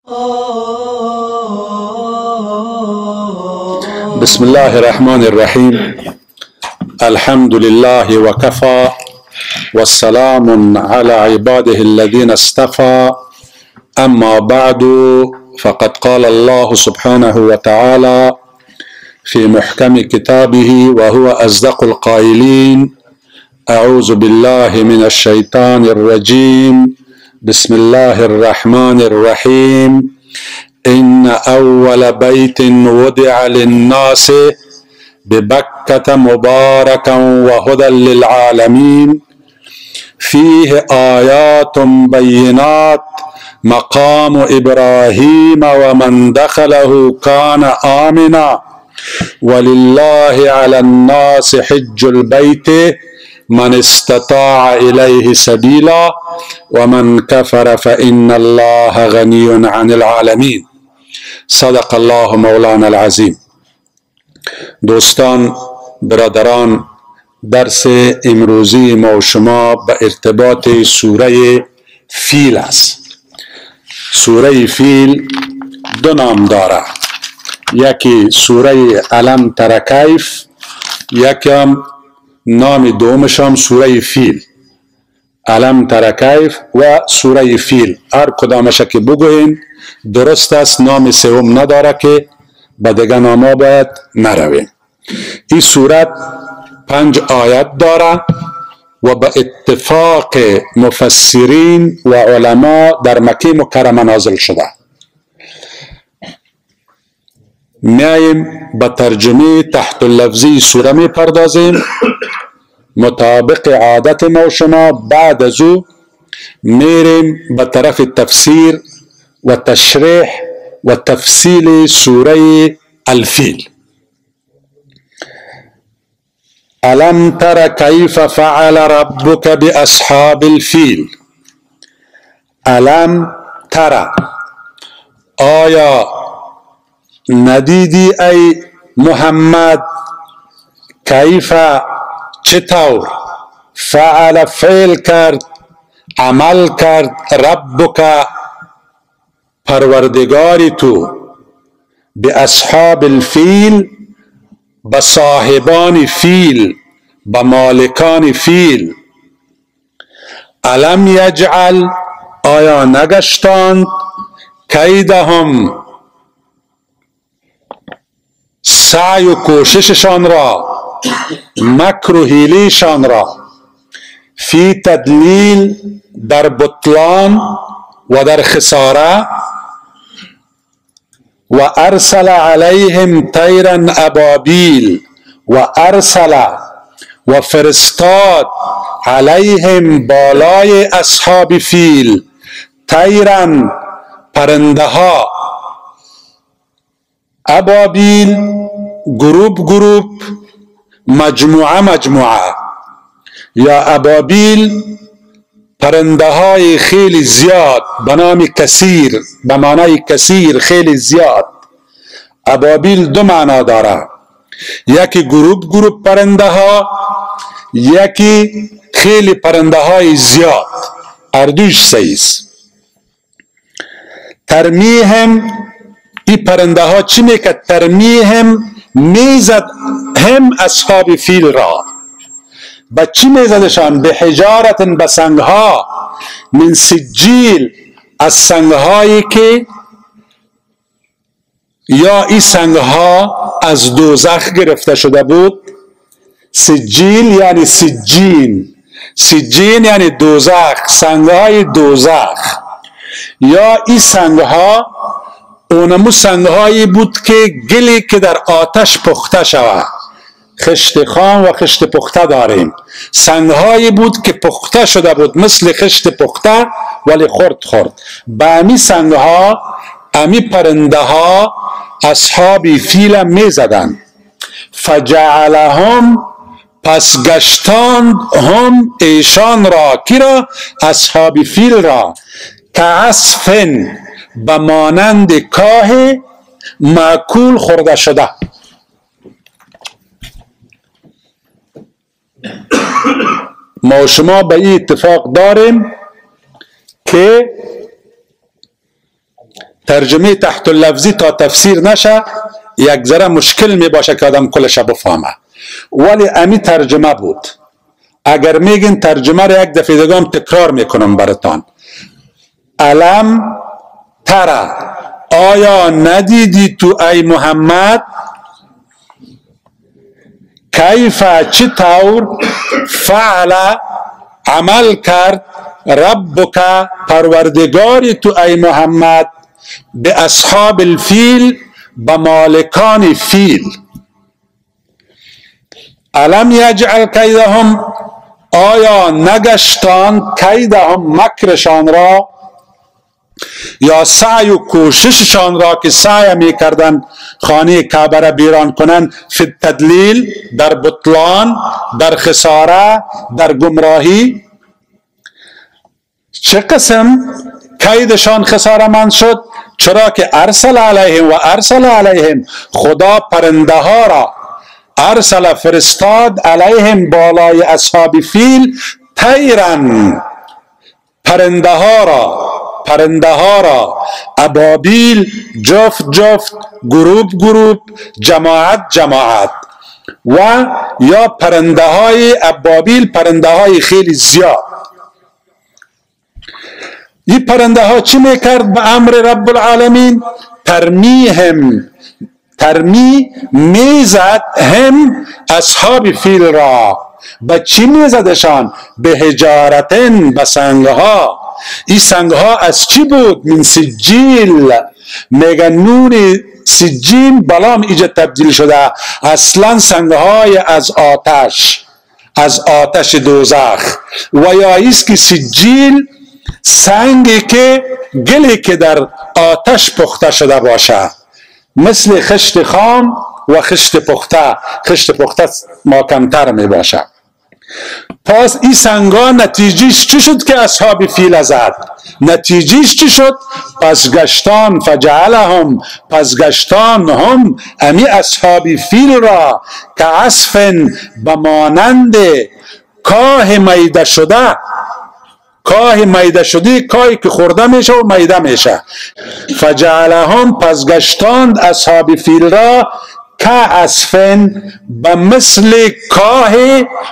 بسم الله الرحمن الرحيم. الحمد لله وكفى والسلام على عباده الذين اصطفى. أما بعد فقد قال الله سبحانه وتعالى في محكم كتابه وهو أصدق القائلين أعوذ بالله من الشيطان الرجيم. بسم الله الرحمن الرحيم. إن أول بيت وضع للناس ببكة مباركا وهدى للعالمين. فيه آيات بينات. مقام إبراهيم ومن دخله كان آمنا. ولله على الناس حج البيت. من استطاع إليه سبيلا ومن كفر فإن الله غني عن العالمين. صدق الله مولانا العظیم دوستان برادران درس امروزی ما و شما به ارتباط سوره فیل است. سوره فیل دو نام داره یکی سوره علم ترکیف یکم نام دومش هم سوره فیل. علم ترکیف و سوره فیل. هر کدامش که بگوین درست است نام سوم نداره که به دیگه ناما باید نرویم. این صورت پنج آیت داره و به اتفاق مفسرین و علما در مکه مکرمه نازل شده. میاییم به ترجمه تحت اللفظی سوره می پردازیم مطابق عادت ما و شما بعد از میریم به طرف تفسیر و تشریح و تفصیل سورة الفیل ألم تر کیف فعل ربک بأصحاب الفیل ألم تر؟ آیا ندیدی ای محمد چطور فعل فعل کرد عمل کرد ربک پروردگاری تو. به اصحاب الفیل به صاحبان فیل به مالکان فیل. علم یجعل؟ آیا نگشتاند؟ کیدهم؟ سعی و کوشششان را مكروهيلي شانرا في تدليل در بطلان ودر خسارة وأرسل عليهم طيرا أبابيل وأرسل وفرستاد عليهم بالاي أصحاب فيل طيرا برندها أبابيل ابابیل گروپ گروپ مجموعه مجموعه. یا ابابیل پرنده های خیلی زیاد به نام کثیر به معنای کثیر خیلی زیاد. ابابیل دو معنا داره. یکی گروپ گروپ پرنده ها یکی خیلی پرنده های زیاد. هردوش صحیح ترميهم این پرنده ها چی می‌کرد؟ ترميهم می‌زد هم اصحاب فیل را. به چی میزدشان بحجارة به سنگها من سجيل از سنگهایی که یا این سنگها از دوزخ گرفته شده بود. سجیل یعنی سجین. سجین یعنی دوزخ سنگهای دوزخ. یا این سنگها اونمو سنگهایی بود که گلی که در آتش پخته شود. خشت خام و خشت پخته داریم. سنگهایی بود که پخته شده بود مثل خشت پخته ولی خورد خورد. به امی سنگها امی پرنده ها اصحاب فیل می زدن. فجعلهم پس گشتان هم ایشان را کی را؟ اصحاب فیل را. کعصفن به مانند کاه معکول خورده شده. ما شما به این اتفاق داریم که ترجمه تحت اللفظی تا تفسیر نشه یک ذره مشکل می باشه که آدم کلش بفهمه. ولی امی ترجمه بود. اگر میگین ترجمه رو یک دفعه دگام تکرار می‌کنم براتان. علم ترى آیا ندیدی تو ای محمد کیف چه طور فعل عمل کرد ربک پروردگاری تو ای محمد به اصحاب الفیل به مالکان فیل. علم یجعل کیدهم؟ آیا نگشتان کیدهم مکرشان را؟ یا سعی و کوشششان را که سعی می کردن خانه کعبه را بیران کنند فی تدلیل در بطلان در خساره در گمراهی. چه قسم؟ کیدشان خساره من شد چرا که ارسل علیهم و ارسل علیهم خدا پرنده ها را. ارسل فرستاد علیهم بالای اصحاب فیل تیرن پرنده ها را. پرنده ها را. ابابیل جفت جفت گروپ گروپ جماعت جماعت. و یا پرنده های ابابیل پرنده های خیلی زیاد. این پرنده ها چی می‌کرد به امر رب العالمین؟ ترمیهم ترمی می‌زد هم اصحاب فیل را. به چی میزدشان؟ به هجارتن به سنگها. این سنگ ها از چی بود؟ من سجیل. میگن نور سجین بلام ایجا تبدیل شده. اصلا سنگ های از آتش از آتش دوزخ. و یا ایست که سجیل سنگی که گلی که در آتش پخته شده باشه. مثل خشت خام و خشت پخته. خشت پخته ما کمتر می باشه پس این سنگا نتیجیش چی شد که اصحاب فیل زد نتیجیش چی شد؟ پس گشتان فجعلهم پس گشتان هم امی اصحاب فیل را که اصفن بمانند کاه میده شده. کاه میده شده کاهی که خورده میشه و میده میشه. فجعلهم پس گشتاند اصحاب فیل را که اسفن به مثل کاه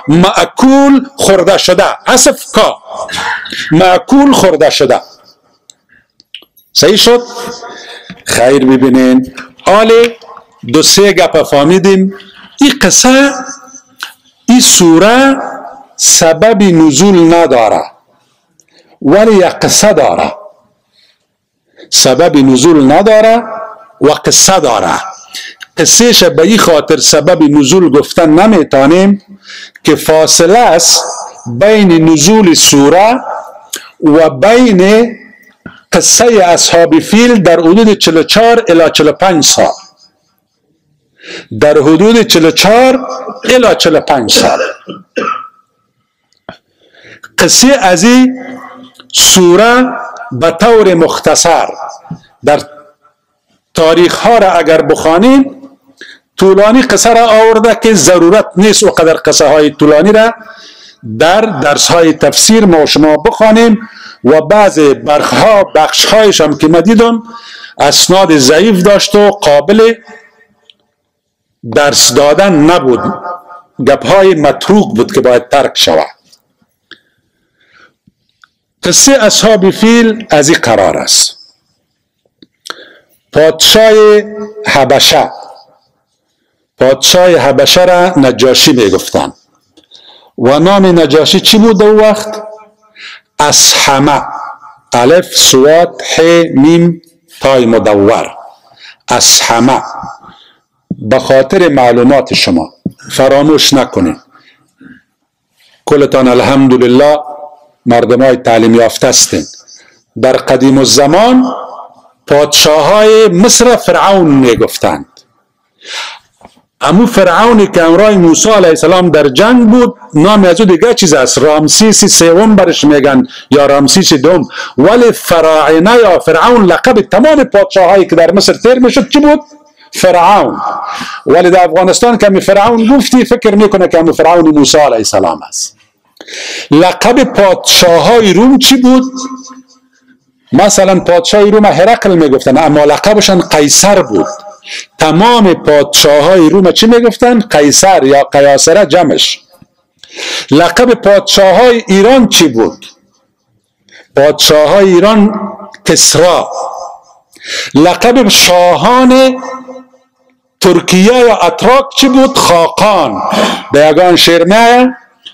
معکول خورده شده. اصف کا معکول خورده شده. صحیح شد؟ خیر ببینین. حالی دو سه گپ فهمیدیم. این قصه این سوره سبب نزول نداره ولی یک قصه داره. سبب نزول نداره و قصه داره. قصهش به این خاطر سبب نزول گفتن نمیتانیم که فاصله است بین نزول سوره و بین قصه اصحاب فیل در حدود 44 الی 45 سال. در حدود 44 الی 45 سال. قصه از این سوره به طور مختصر در تاریخ ها را اگر بخوانیم طولانی قصه را آورده که ضرورت نیست و قدر قصه های طولانی را در درس های تفسیر ما شما بخوانیم و بعض برخها بخش هایش هم که مدیدم اسناد ضعیف داشت و قابل درس دادن نبود. گپ های متروک بود که باید ترک شود. قصه اصحاب فیل از این قرار است. پادشاه حبشه پادشاه حبشه را نجاشی می‌گفتند. و نام نجاشی چی بود او وقت؟ اسحمه الف سواد ح میم تای مدور. اسحمه به خاطر معلومات شما. فراموش نکنید کلتان الحمدلله مردم های تعلیم یافته هستین. در قدیم الزمان پادشاه های مصر فرعون می‌گفتند. امو فرعونی که امرای موسی علیه السلام در جنگ بود نام از او دیگه چیز است. رامسیس سوم برش میگن یا رامسیس دوم. ولی فراعنه یا فرعون لقب تمام پادشاهایی که در مصر تیر می‌شد چی بود؟ فرعون. ولی در افغانستان که فرعون گفتی فکر می‌کنه که امو فرعون موسی علیه السلام است. لقب پادشاه های روم چی بود؟ مثلا پادشاه روم هرقل می‌گفتن اما لقبشان قیصر بود. تمام پادشاه های روم چی می‌گفتن؟ قیصر یا قیاسره جمعش. لقب پادشاه های ایران چی بود؟ پادشاه های ایران کسرا. لقب شاهان ترکیه یا اتراک چی بود؟ خاقان. به یگان شعر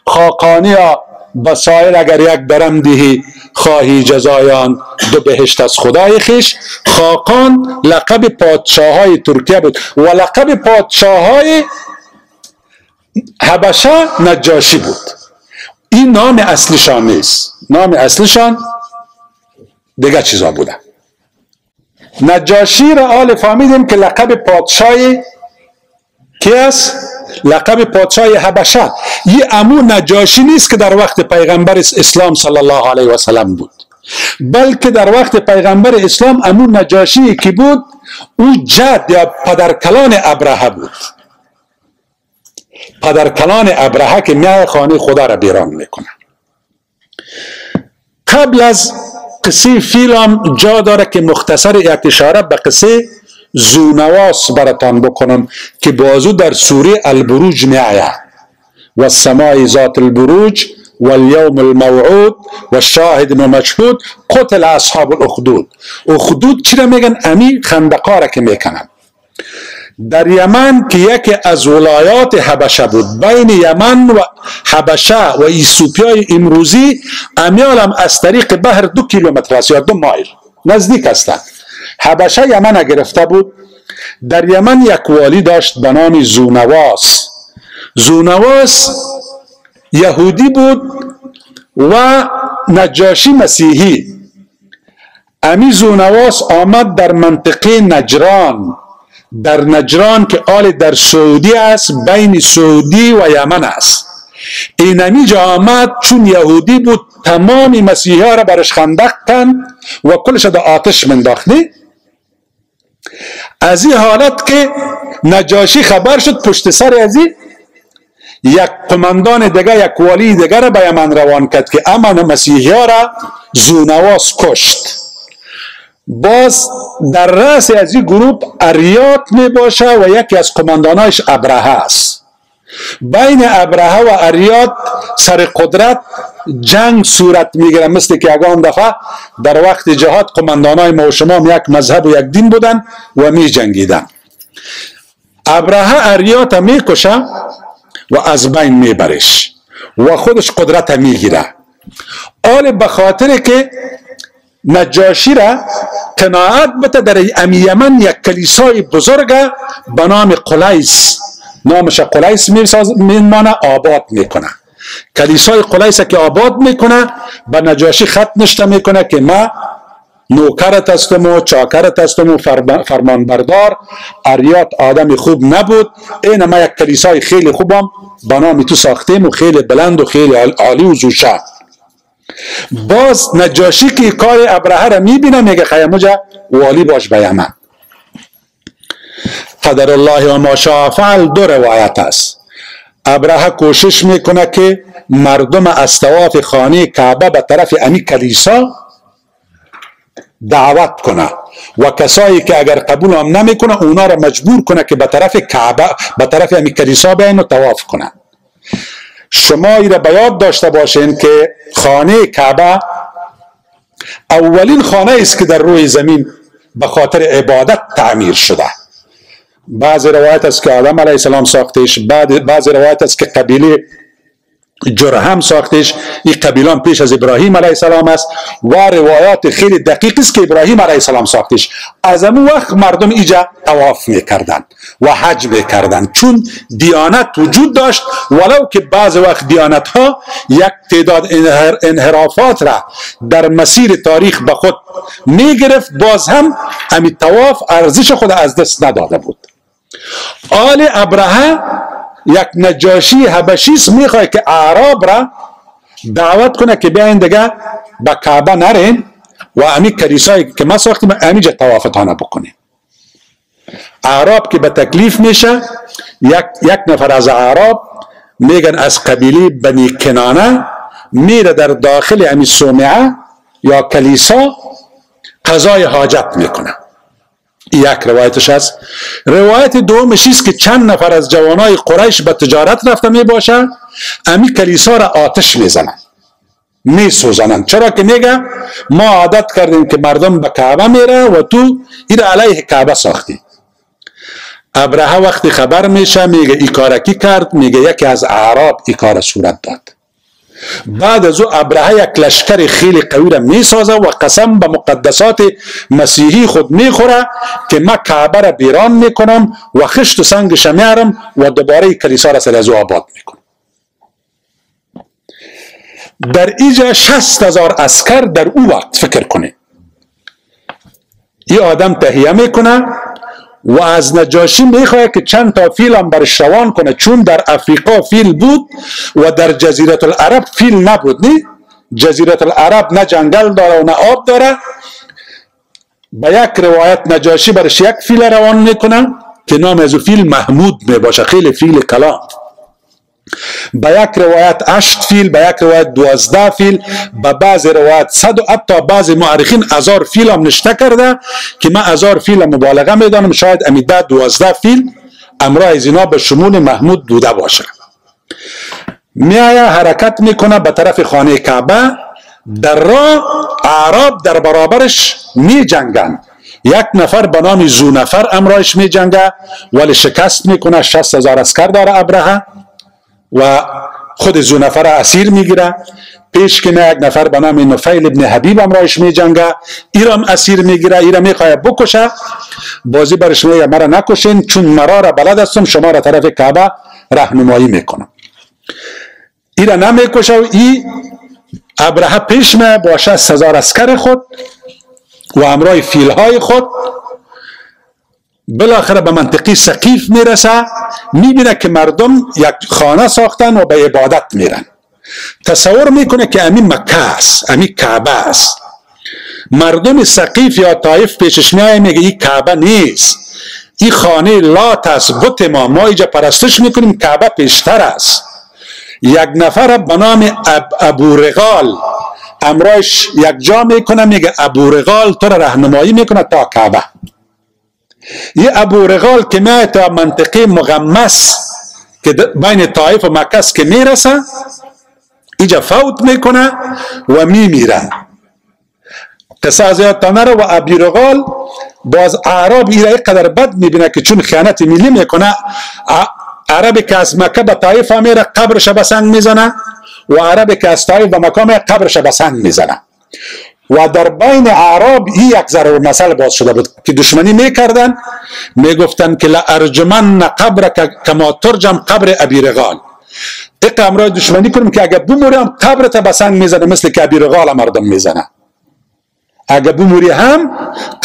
خاقانی یا بسایر اگر یک درم دهی خواهی جزایان دو بهشت از خدای خیش. خاقان لقب پادشاه های ترکیه بود. و لقب پادشاه های حبشه نجاشی بود. این نام اصلیشان نیست. نام اصلیشان دیگه چیزا بوده. نجاشی را آل فهمیدیم که لقب پادشاهی کی است؟ لقب پادشاه حبشه. یه امو نجاشی نیست که در وقت پیغمبر اسلام صلی الله علیه و سلم بود. بلکه در وقت پیغمبر اسلام امو نجاشی که بود؟ او جد یا پدرکلان ابرهه بود. پدرکلان ابرهه که میای خانه خدا را بیران می‌کنه. قبل از قصه فیلم جا داره که مختصر یک اشاره به قصه زونواس براتان بکنم که بازو در سوره البروج می و السماء ذات البروج واليوم الموعود و شاهد و مشهود قتل اصحاب الاخدود. اخدود چی میگن؟ امی خندقاره که می‌کنن. در یمن که یکی از ولایات حبشه بود. بین یمن و حبشه و ایسوپیای امروزی امیال هم از طریق بحر دو کیلومتر است یا دو مایل. نزدیک هستند حبشه یمن گرفته بود در یمن یک والی داشت به نام زونواس. زونواس یهودی بود و نجاشی مسیحی. امی زونواس آمد در منطقه نجران در نجران که آل در سعودی است بین سعودی و یمن است. اینمی آمد چون یهودی بود تمام ها را برش خندق کن و کلش در آتش منداختی. از این حالت که نجاشی خبر شد پشت سر از یک قماندان دیگه یک والی دیگه را به یمن روان کرد که اما مسیحی ها را زونواس کشت. باز در رأس از این گروپ اریات می باشه و یکی از قماندانایش ابرهه است بین ابرهه و اریات سر قدرت جنگ صورت می‌گیره. مثل که اگان دفعه در وقت جهاد قماندانای ما و شما یک مذهب و یک دین بودن و می جنگیدن ابرهه اریات می‌کشه و از بین میبرش و خودش قدرت می‌گیره. آل بخاطر که نجاشی را قناعت بده در امی یمن یک کلیسای بزرگ به نام قلیس. نامش قلیس میمانه آباد می‌کنه. کلیسای قلیس که آباد می‌کنه به نجاشی خط نشته می‌کنه که ما نوکرت هستم و چاکرت هستم و فرمانبردار اریات آدم خوب نبود. این ما یک کلیسای خیلی خوبم به نام تو ساختیم و خیلی بلند و خیلی عالی و زوشه باز نجاشی که کار ابرهه را می‌بینه میگه خیموجه والی باش یمن. قدر الله و ما فعل دو روایت است. ابرهه کوشش می‌کنه که مردم از طواف خانه کعبه به طرف امی کلیسا دعوت کنه. و کسایی که اگر قبول هم نمی‌کنه اونا را مجبور کنه که به طرف کعبه به طرف امی کلیسا بیاین و طواف کنه شما ای را بیاد داشته باشین که خانه کعبه اولین خانه است که در روی زمین به خاطر عبادت تعمیر شده. بعض روایت است که آدم علیه السلام ساختش بعد بعض روایت است که قبیله جرهم ساختش این قبیلان پیش از ابراهیم علیه السلام است و روایات خیلی دقیق است که ابراهیم علیه السلام ساختش از اون وقت مردم ایجا تواف می‌کردن و حج می‌کردن. چون دیانت وجود داشت ولو که بعض وقت دیانت ها یک تعداد انحرافات را در مسیر تاریخ به خود می‌گرفت باز هم امی تواف ارزش خود از دست نداده بود. آل ابراهیم یک نجاشی حبشیس می‌خواه که اعراب را دعوت کنه که بیاین دیگه به کعبه نرین و امی کلیسایی که ما ساختیم امی توافتانه بکنیم. اعراب که به تکلیف میشه یک, یک نفر از اعراب میگن از قبیله بنی کنانه میره در داخل امی سومعه یا کلیسا قضای حاجت می‌کنه. یک روایتش است روایت دومش است که چند نفر از جوانای قریش به تجارت رفته می باشه امی کلیسا را آتش می‌زنن می چرا که میگه ما عادت کردیم که مردم به کعبه میره و تو این علیه کعبه ساختی. ابرهه وقتی خبر میشه میگه ای کارکی کرد میگه یکی از اعراب ای کار صورت داد. بعد از او ابرهه یک لشکر خیلی قوی را می‌سازه و قسم به مقدسات مسیحی خود می‌خوره که ما کعبه را بیران می‌کنم و خشت و سنگش میارم و دوباره کلیسا را سر از او آباد می‌کنم. در ایجا شصت هزار عسکر در او وقت فکر کنه این آدم تهیه می‌کنه و از نجاشی می‌خواه که چند تا فیل هم برش روان کنه. چون در افریقا فیل بود و در جزیرت العرب فیل نبود. نی؟ جزیرت العرب نه جنگل داره و نه آب داره. به یک روایت نجاشی برش یک فیل روان می‌کنه که نام ازو فیل محمود می‌باشه. خیلی فیل کلان به یک روایت اشت فیل به یک روایت دوازده فیل به بعض روایت صد و حتی بعض معرخین هزار فیل هم نشته کرده که من هزار فیل مبالغه می‌دانم شاید امیده دوازده فیل امراه زینا به شمول محمود بوده باشه میآیه حرکت می‌کنه به طرف خانه کعبه در راه اعراب در برابرش می جنگن یک نفر به نام زو نفر امرایش می جنگه ولی شکست می‌کنه شست هزار اسکر داره ابرهه و خود زو نفر اسیر می‌گیره. پیش که یک نفر به نام نفیل ابن حبیب امرایش می جنگه ایرام اسیر می‌گیره. ایرا می‌خواه بکشه. بازی برش میگه مرا نکشین چون مرا را بلد هستم. شما را طرف کعبه رهنمایی می‌کنم. ایرا نمی‌کشه. و ای ابرهه پیش می با شست هزار اسکر خود و امرای فیلهای خود. بالاخره به منطقی سقیف می‌رسه می‌بینه که مردم یک خانه ساختن و به عبادت میرن. تصور می‌کنه که امی مکه است امی کعبه است. مردم سقیف یا طایف پیشش میایه میگه این کعبه نیست. این خانه لات است بت ما. ما اینجا پرستش می‌کنیم کعبه پیشتر است. یک نفر به نام اب ابو رغال امرایش یک جا می‌کنه میگه ابو رغال تو را رهنمایی می‌کنه تا کعبه. یه ابو رغال که میاد تا منطقه مغمس که بین طایف و مکه که می‌رسه اینجا فوت می‌کنه و میمیره. قصه از یاد و ابی رغال باز عرب ایره قدر بد می‌بینه که چون خیانت ملی می‌کنه عربی که از مکه به طایف میره قبرش به سنگ می‌زنه و عربی که از طایف به مکه میره قبرش به سنگ می‌زنه. و در بین اعراب این یک ضرب مثل باز شده بود که دشمنی می‌کردن. می‌گفتن که لارجمن قبر کما ترجم قبر ابی رغال. اقا امرای دشمنی کنیم که اگر بموریم قبرت به سنگ می‌زنه مثل که ابی رغال مردم می‌زنه. اگر بموری هم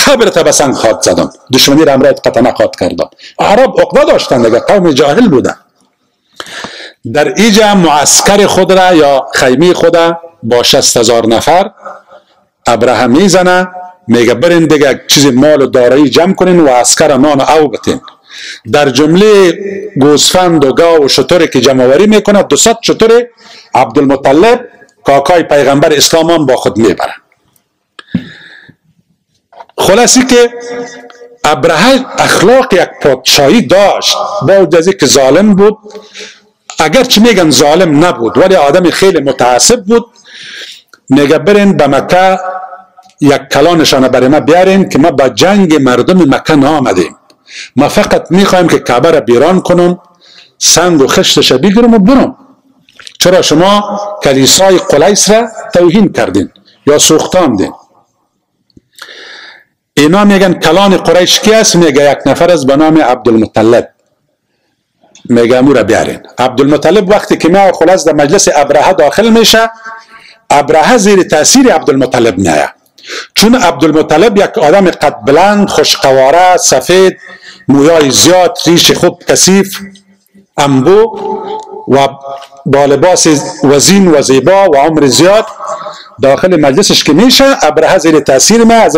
قبرت به سنگ خواد زدم دشمنی را امرای قطع کردم عرب عقده داشتن اگر قوم جاهل بودن. در ایجا معسکر خود را یا خیمه خود با شست هزار نفر ابراهه می‌زنه میگه برین دیگه چیز مال و دارایی جمع کنین و اسکر نان او بتین در جمله گوسفند و گاو و شطوری که جمع وری می‌کنه دو ست شطور عبدالمطلب کاکای پیغمبر اسلامان با خود می‌بره. خلاصی که ابراهه اخلاق یک پادشاهی داشت با جزی که ظالم بود. اگرچه میگن ظالم نبود ولی آدم خیلی متعصب بود. میگه برین به مکه یک کلانشان برای ما بیارین که ما با جنگ مردم مکه نامدیم. ما فقط می‌خوایم که کعبه را بیران کنم سنگ و خشتش بگیرم و برم. چرا شما کلیسای قلیس را توهین کردین یا سوختاندین اینا میگن کلان قریش کی است؟ میگه یک نفر از به نام عبدالمطلب. میگه امو را بیارین. عبدالمطلب وقتی که ما خلاص در مجلس ابرهه داخل میشه ابرهه زیر تاثیر عبدالمطلب نیه. چون عبدالمطلب یک آدم قد بلند خوشقواره سفید مویای زیاد ریش خوب کثیف انبو و با لباس وزین و زیبا و عمر زیاد داخل مجلسش که میشه ابرهه زیر تاثیر ما از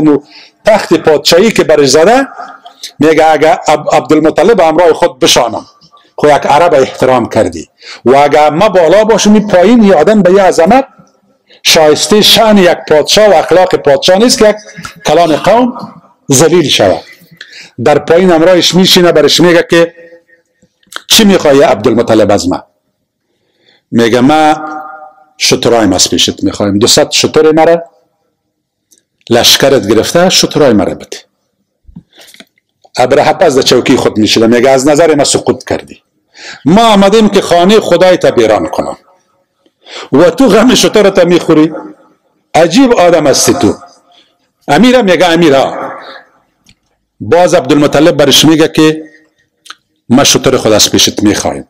تخت پادشاهی که برش زده میگه اگه عبدالمطلب امرای خود بشانم خو یک عرب احترام کردی. و اگه ما بالا باشم پایین یه آدم به یه عظمت شایسته شان یک پادشاه و اخلاق پادشاه نیست که یک کلان قوم ذلیل شود. در پایین امرایش میشینه برش میگه که چی می‌خوای عبدالمطلب از ما میگه ما شترایم از پیشت می‌خوایم. دو ست شتر مرا. لشکرت گرفته شترای مرا بده. ابرهه پس در چوکی خود می‌شده میگه از نظر ما سقوط کردی. ما آمدیم که خانه خدای تا بیران کنم. و تو غم شتر تا می‌خوری. عجیب آدم هستی تو. امیرم میگه امیرا. باز عبدالمطلب برش میگه که ما شتر خود از پیشت می‌خوایم.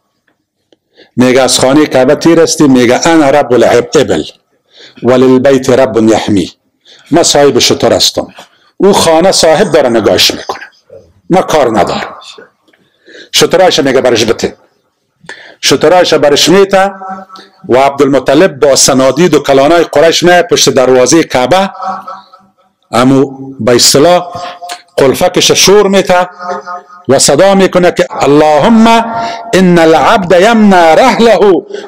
میگه از خانه کعبه تیر استی میگه انا رب الابل وللبیت رب یحمی. ما صاحب شتر هستم. او خانه صاحب داره نگاهش می‌کنه. ما کار ندارم. شترایش میگه برش بته. شترایش برش میته و عبدالمطلب با سنادید و کلانای قریش می پشت دروازه کعبه. امو به اصطلاح قلفکش شور میته و صدا می‌کنه که اللهم ان العبد یمنا رحله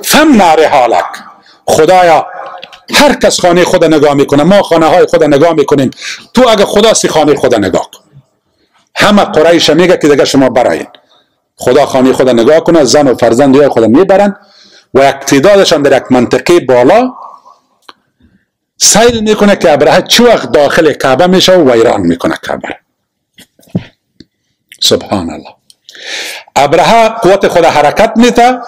فمنا رحالک. خدایا هر کس خانه خود نگاه می‌کنه ما خانه های خود نگاه می‌کنیم. تو اگه خدا سی خانه خود نگاه کن. همه قریش میگه که دیگه شما براین خدا خانه خود نگاه کنه زن و فرزند خود می‌برن و اقتدادشان در یک منطقه بالا سیل می‌کنه که ابرهه چی وقت داخل کعبه میشه و ویران می‌کنه کعبه سبحان الله ابرهه قوت خود حرکت میده.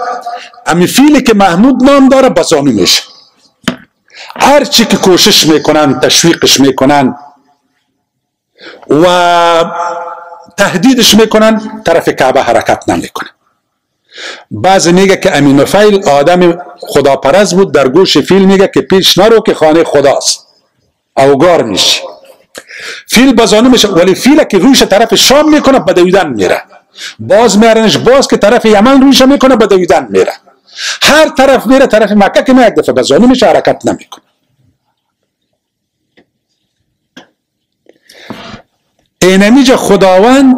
امی فیلی که محمود نام داره بزانو میشه. هر چی که کوشش می‌کنن تشویقش می‌کنن. و تهدیدش می‌کنن طرف کعبه حرکت نمی‌کنه. بعضی میگه که امین فیل آدم خداپرست بود در گوش فیل میگه که پیش نرو که خانه خداست. اوگار میشه فیل بزانه میشه ولی فیل که روش طرف شام می‌کنه به دویدن میره. باز میارنش باز که طرف یمن روش می‌کنه به دویدن میره. هر طرف میره طرف مکه که یک دفعه بزانه میشه حرکت نمی‌کنه. اینمیجا خداوند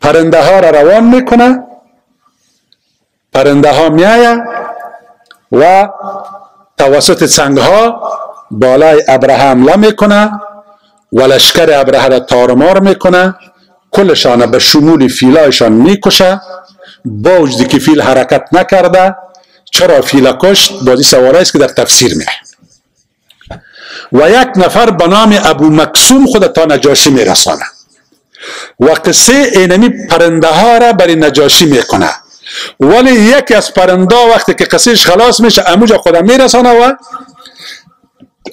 پرنده ها را روان می‌کنه پرنده ها میایه و توسط سنگ ها بالای ابره حمله می‌کنه و لشکر ابره را تارمار می‌کنه کلشان به شمول فیلایشان می‌کشه. با وجودی که فیل حرکت نکرده چرا فیل کشت؟ بازی سواله است که در تفسیر میه و یک نفر به نام ابو مکسوم خود تا نجاشی میرسانه. و قصه اینمی پرنده ها را بر نجاشی می‌کنه. ولی یکی از پرنده وقتی که قصهش خلاص میشه اموجا خودم میرسانه و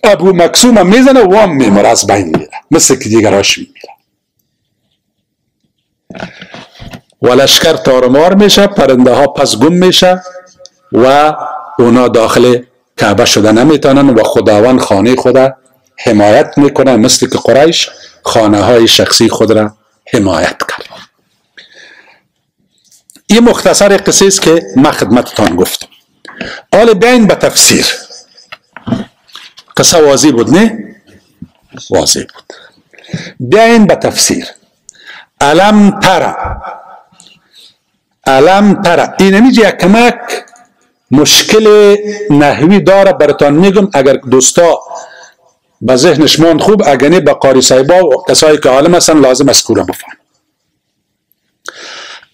ابو مکسوم می‌زنه و هم میمره از بین میره. مثل که دیگراش میمیره. و لشکر تارمار میشه پرنده ها پس گم میشه و اونا داخل کعبه شده نمی‌تونن و خداوند خانه خود حمایت می‌کنه مثل که قریش خانه های شخصی خود را حمایت کرد. این مختصر قصه است که ما خدمتتان گفتم. حال بین به تفسیر. قصه واضح بود نه؟ واضح بود. بیاین به تفسیر. علم ترى علم ترى این همیجه یک کمک مشکل نحوی داره. براتان میگم اگر دوستا به ذهنش ماند خوب اگنی به قاری صاحبا و کسایی که عالم هستن لازم از کوره بفهم.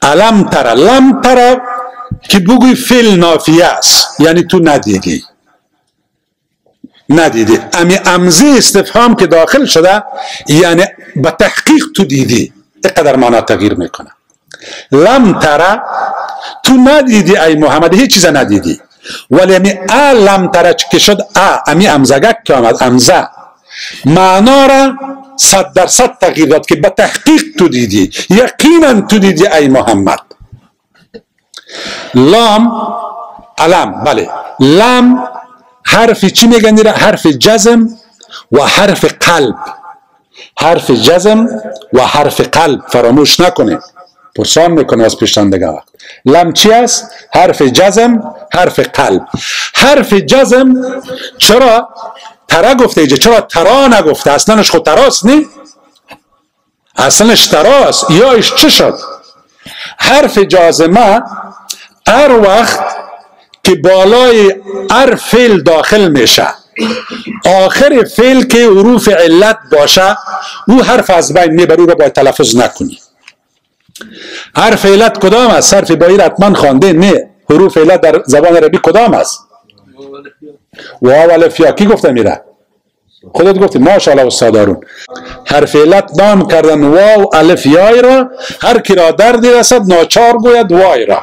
علم تره لم تره که بگوی فیل نافیه است. یعنی تو ندیدی. ندیدی. امی امزی استفهام که داخل شده یعنی به تحقیق تو دیدی. اینقدر معنا تغییر می‌کنه. لم تره تو ندیدی ای محمد هیچ چیز ندیدی. ولی امی ا لم تره که شد ا امی امزگک که آمد امزه. معنا را صد درصد تغییر داد که به تحقیق تو دیدی یقینا تو دیدی ای محمد. لام علم بله. لام حرف چی میگن حرف جزم و حرف قلب. حرف جزم و حرف قلب فراموش نکنید پرسان می‌کنه از پیشتندگه وقت لم چی است؟ حرف جزم حرف قلب. حرف جزم چرا ترا گفته ایجا چرا ترا نگفته؟ اصلنش خود تراست نی اصلنش تراست. یایش چه شد؟ حرف جازمه هر وقت که بالای هر فعل داخل میشه. آخر فعل که حروف علت باشه او حرف از بین می‌بره رو باید تلفظ نکنی. حرف علت کدام است؟ حرف باید حتما خوانده نه. حروف علت در زبان عربی کدام است؟ واو الف یا. کی گفته میره؟ خودت گفتی. ماشاءالله استادارون حرف علت نام کردن واو الف یای را هر کی را دردی رسد ناچار گوید وای را.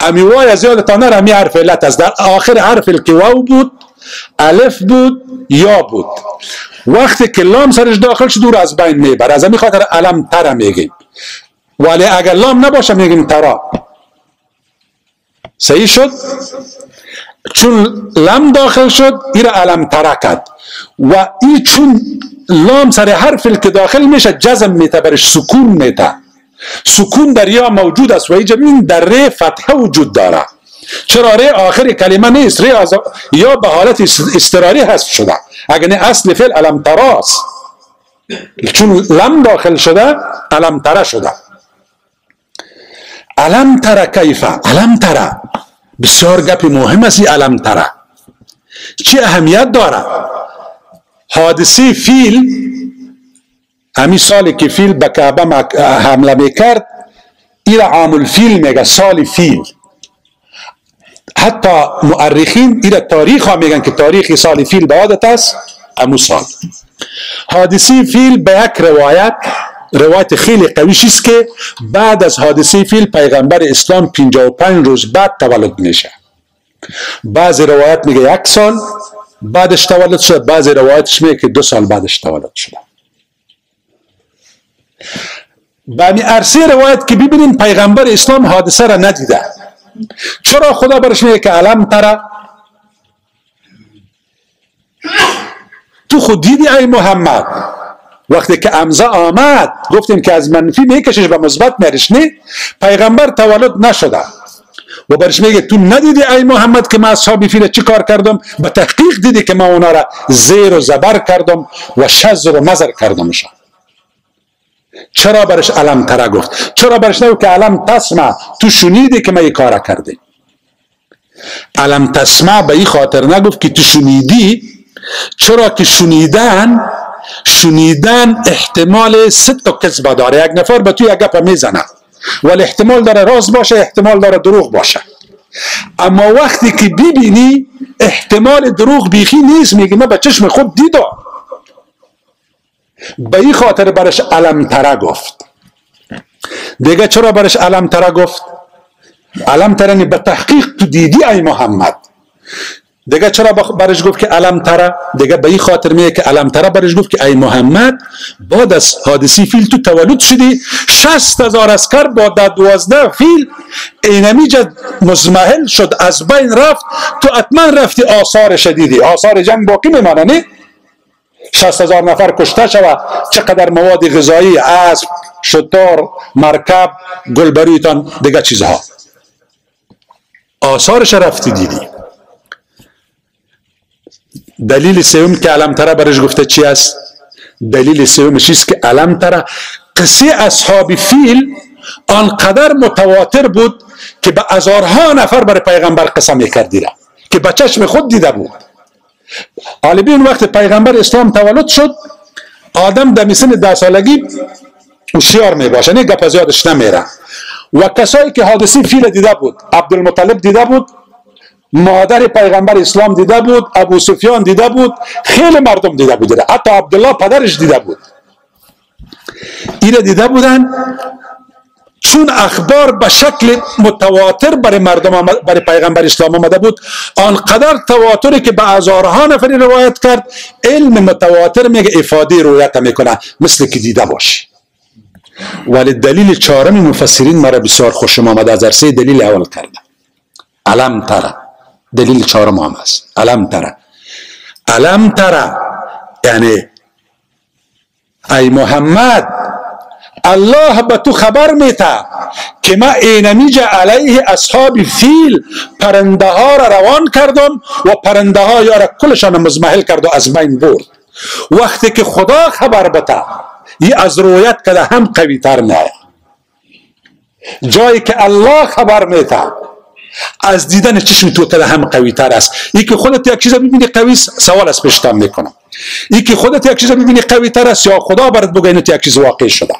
امی وای از یادتان نره امی حرف علت است. در آخر حرف که واو بود الف بود یا بود. وقتی که لام سرش داخل شد دور از بین می‌بره از امی خاطر علم تره میگیم. ولی اگر لام نباشه میگیم ترا. صحیح شد؟ چون لم داخل شد این علم تره کرد. و ای چون لام سر حرف که داخل میشه جزم میته برش سکون میته. سکون در یا موجود است و ای این در ری فتحه وجود داره چرا ری آخر کلمه نیست؟ ری یا به حالت استراری هست شده. اگر اصل فعل علم تراست چون لم داخل شده علم تره شده. علم تره کیفه علم تره بسیار گپ مهم است علم تره چه اهمیت داره حادثه فیل همی سالی که فیل به کعبه حمله میکرد این عام الفیل میگه سال فیل. حتی مؤرخین این تاریخ ها میگن که تاریخ سال فیل به عادت است امو سال. حادثه فیل به یک روایت روایت خیلی قوی است که بعد از حادثه فیل پیغمبر اسلام 55 روز بعد تولد میشه. بعضی روایت میگه یک سال بعدش تولد شد بعضی روایتش میگه که دو سال بعدش تولد شده به می عرصه روایت که ببینیم پیغمبر اسلام حادثه را ندیده. چرا خدا برش میگه که علم تره تو خود دیدی ای محمد؟ وقتی که امزه آمد گفتیم که از منفی میکشش به مثبت میرش نه پیغمبر تولد نشده. و برش میگه تو ندیدی ای محمد که من اصحاب فیل چی کار کردم؟ به تحقیق دیدی که من اونا را زیر و زبر کردم و شزر و مزر کردمشان چرا برش علم تره گفت؟ چرا برش نگفت که علم تسمع؟ تو شنیدی که من این کار کردی علم تسمع به این خاطر نگفت که تو شنیدی چرا که شنیدن شنیدن احتمال ست تا کذبه داره. یک نفر به تو یک گپ می‌زنه. ولی احتمال داره راست باشه احتمال داره دروغ باشه. اما وقتی که ببینی احتمال دروغ بیخی نیست میگی من به چشم خود دیدم. به این خاطر برش علم تره گفت. دیگه چرا برش علم تره گفت؟ علم تره به تحقیق تو دیدی ای محمد. دیگه چرا برش گفت که علم تره؟ دیگه به این خاطر میگه که علم تره. برش گفت که ای محمد بعد از حادثی فیل تو تولد شدی. شست هزار اسکر با در دوازده فیل اینمی جد مزمحل شد. از بین رفت. تو اتمن رفتی آثار شدیدی. آثار جنگ باقی میمانه نه؟ شست هزار نفر کشته شود چقدر مواد غذایی اسب شطار مرکب گلبریتان دیگه چیزها. آثارش رفتی دیدی. دلیل سوم که علم تره برش گفته چی است؟ دلیل سوم چیست که علم تره قصه اصحاب فیل آنقدر متواتر بود که به هزارها نفر برای پیغمبر قسم می‌کردی که به چشم خود دیده بود. حالا اون وقت پیغمبر اسلام تولد شد آدم در سن ده سالگی هوشیار می باشه نه گپ زیادش نمیره. و کسایی که حادثه فیل دیده بود عبدالمطلب دیده بود مادر پیغمبر اسلام دیده بود ابو سفیان دیده بود خیلی مردم دیده بود. حتی عبدالله پدرش دیده بود. این دیده بودن. چون اخبار به شکل متواتر برای مردم برای پیغمبر اسلام آمده بود آنقدر تواتری که به هزارها نفری روایت کرد علم متواتر میگه افاده روایت می‌کنه مثل که دیده باش. ولی دلیل چهارم مفسرین مرا بسیار خوشم آمده از عرصه دلیل اول کرده علم تره دلیل چهارم هم است علم تره علم تره یعنی ای محمد الله به تو خبر میته که ما اینمیج علیه اصحاب فیل پرنده ها را روان کردم و پرنده ها یارا کلشان مزمحل کرد و از بین برد. وقتی که خدا خبر بته ای از رویت کده هم قوی تر میآید جایی که الله خبر میته از دیدن چشم تو که هم قوی تر است. ای که خودت یک چیز ببینی قوی سوال از پیشتم می‌کنم. ای که خودت یک چیز ببینی قوی تر است یا خدا برات بگه تو یک چیز واقع شده.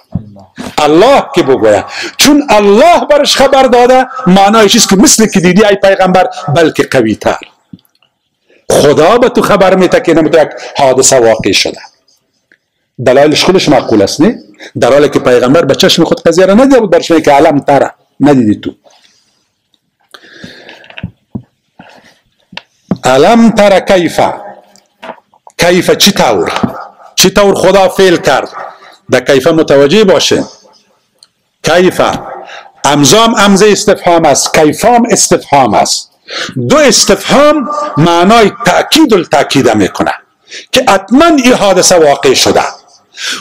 الله که بگوید. چون الله برش خبر داده معنای چیز که مثل که دیدی ای پیغمبر بلکه قوی تر. خدا به تو خبر میده که نمیده یک حادثه واقع شده. دلایلش خودش معقول است نه؟ در حالی که پیغمبر به چشم خود قضیه را ندیده بود برش که علم تره. ندیدی تو. علم تر کیفه کیفه چی طور چی طور خدا فعل کرد در کیفه متوجه باشه کیفه امزام امزه استفهام است کیفام استفهام است دو استفهام معنای تأکید التأکید می‌کنه که اتمن این حادثه واقع شده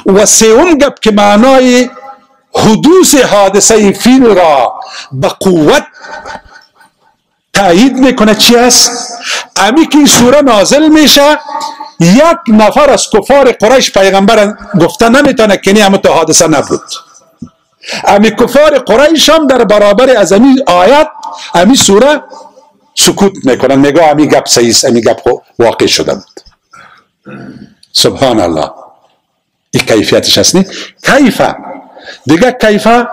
و سوم گپ که معنای حدوث حادثه فیل را به قوت تایید می‌کنه چی است؟ امی که این سوره نازل میشه یک نفر از کفار قریش پیغمبر گفته نمی‌تونه که همه تو حادثه نبود. امی کفار قریش هم در برابر از امی آیت امی سوره سکوت می‌کنن. میگه امی گپ سیست امی گپ واقع شده بود سبحان الله. این کیفیتش هست نی؟ کیفه. دیگه کیفه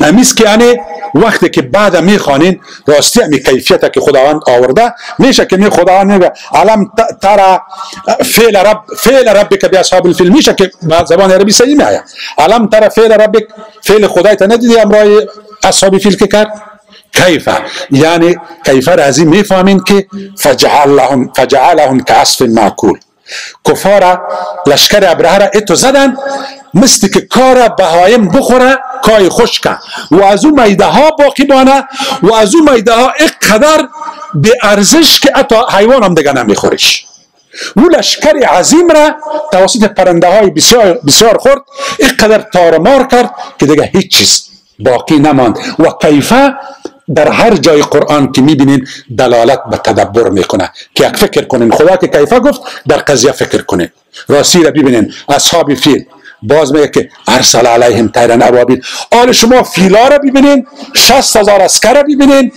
امیست که یعنی وقتی که بعد می‌خوانین راستی امی کیفیت که خداوند آورده میشه که می خداوند میگه علم ترى فعل رب فعل ربک بی اصحاب الفیل. میشه که به زبان عربی صحیح میآید. علم ترى فعل ربک فعل خدای تا ندیدی امرای اصحاب فیل که کرد؟ کیفه یعنی کیفه را از این می‌فهمین که فجعلهم فجعلهم كعصف معقول کفار لشکر ابرهه را اتو زدن مثل که کار بهایم بخوره کای خشکه. و از اون میده ها باقی بانه و از اون میده ها اقدر به ارزش که اتا حیوان هم دیگه نمیخورش او لشکر عظیم را توسط پرنده های بسیار, بسیار خورد اقدر تارمار کرد که دیگه هیچ چیز باقی نماند. و کیفه در هر جای قرآن که می‌بینین دلالت به تدبر می‌کنه. که یک فکر کنین خدا که کیفه گفت در قضیه فکر کنین. راستی را ببینین. اصحاب فیل. باز میگه که ارسل علیهم تیرن ابابیل. آل شما فیلا را ببینین. شست هزار اسکر را ببینین.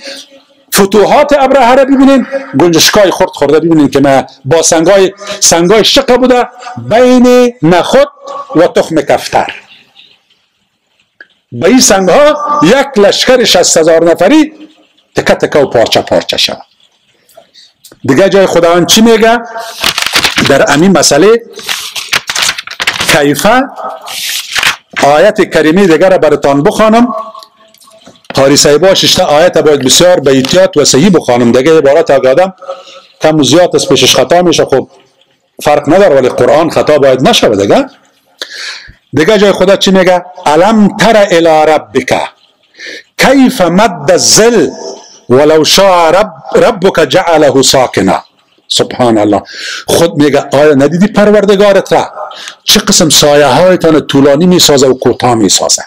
فتوحات ابرهه را ببینین. گنجشکای خورد خورده ببینین که ما با سنگای سنگای شقه بوده. بین نخود و تخم کفتر. به این سنگ ها یک لشکر شست هزار نفری تکه تکه و پارچه پارچه شد دیگه جای خداوند چی میگه؟ در امین مسئله کیفه آیت کریمه دیگر را براتان بخوانم. قاری صاحبا ششته آیت باید بسیار به احتیاط و صحیح بخوانم. دیگه عبارت آگادم کم و زیاد از پیشش خطا میشه. خب فرق نداره ولی قرآن خطا باید نشود دیگه. دیگه جای خدا چی میگه؟ علم تر الى ربک؟ کیف مد الظل ولو شاء رب جعله ساکنا. سبحان الله خود میگه آیا ندیدی پروردگارت را؟ چه قسم سایه هایتان طولانی می‌سازه و کوتاه می‌سازه؟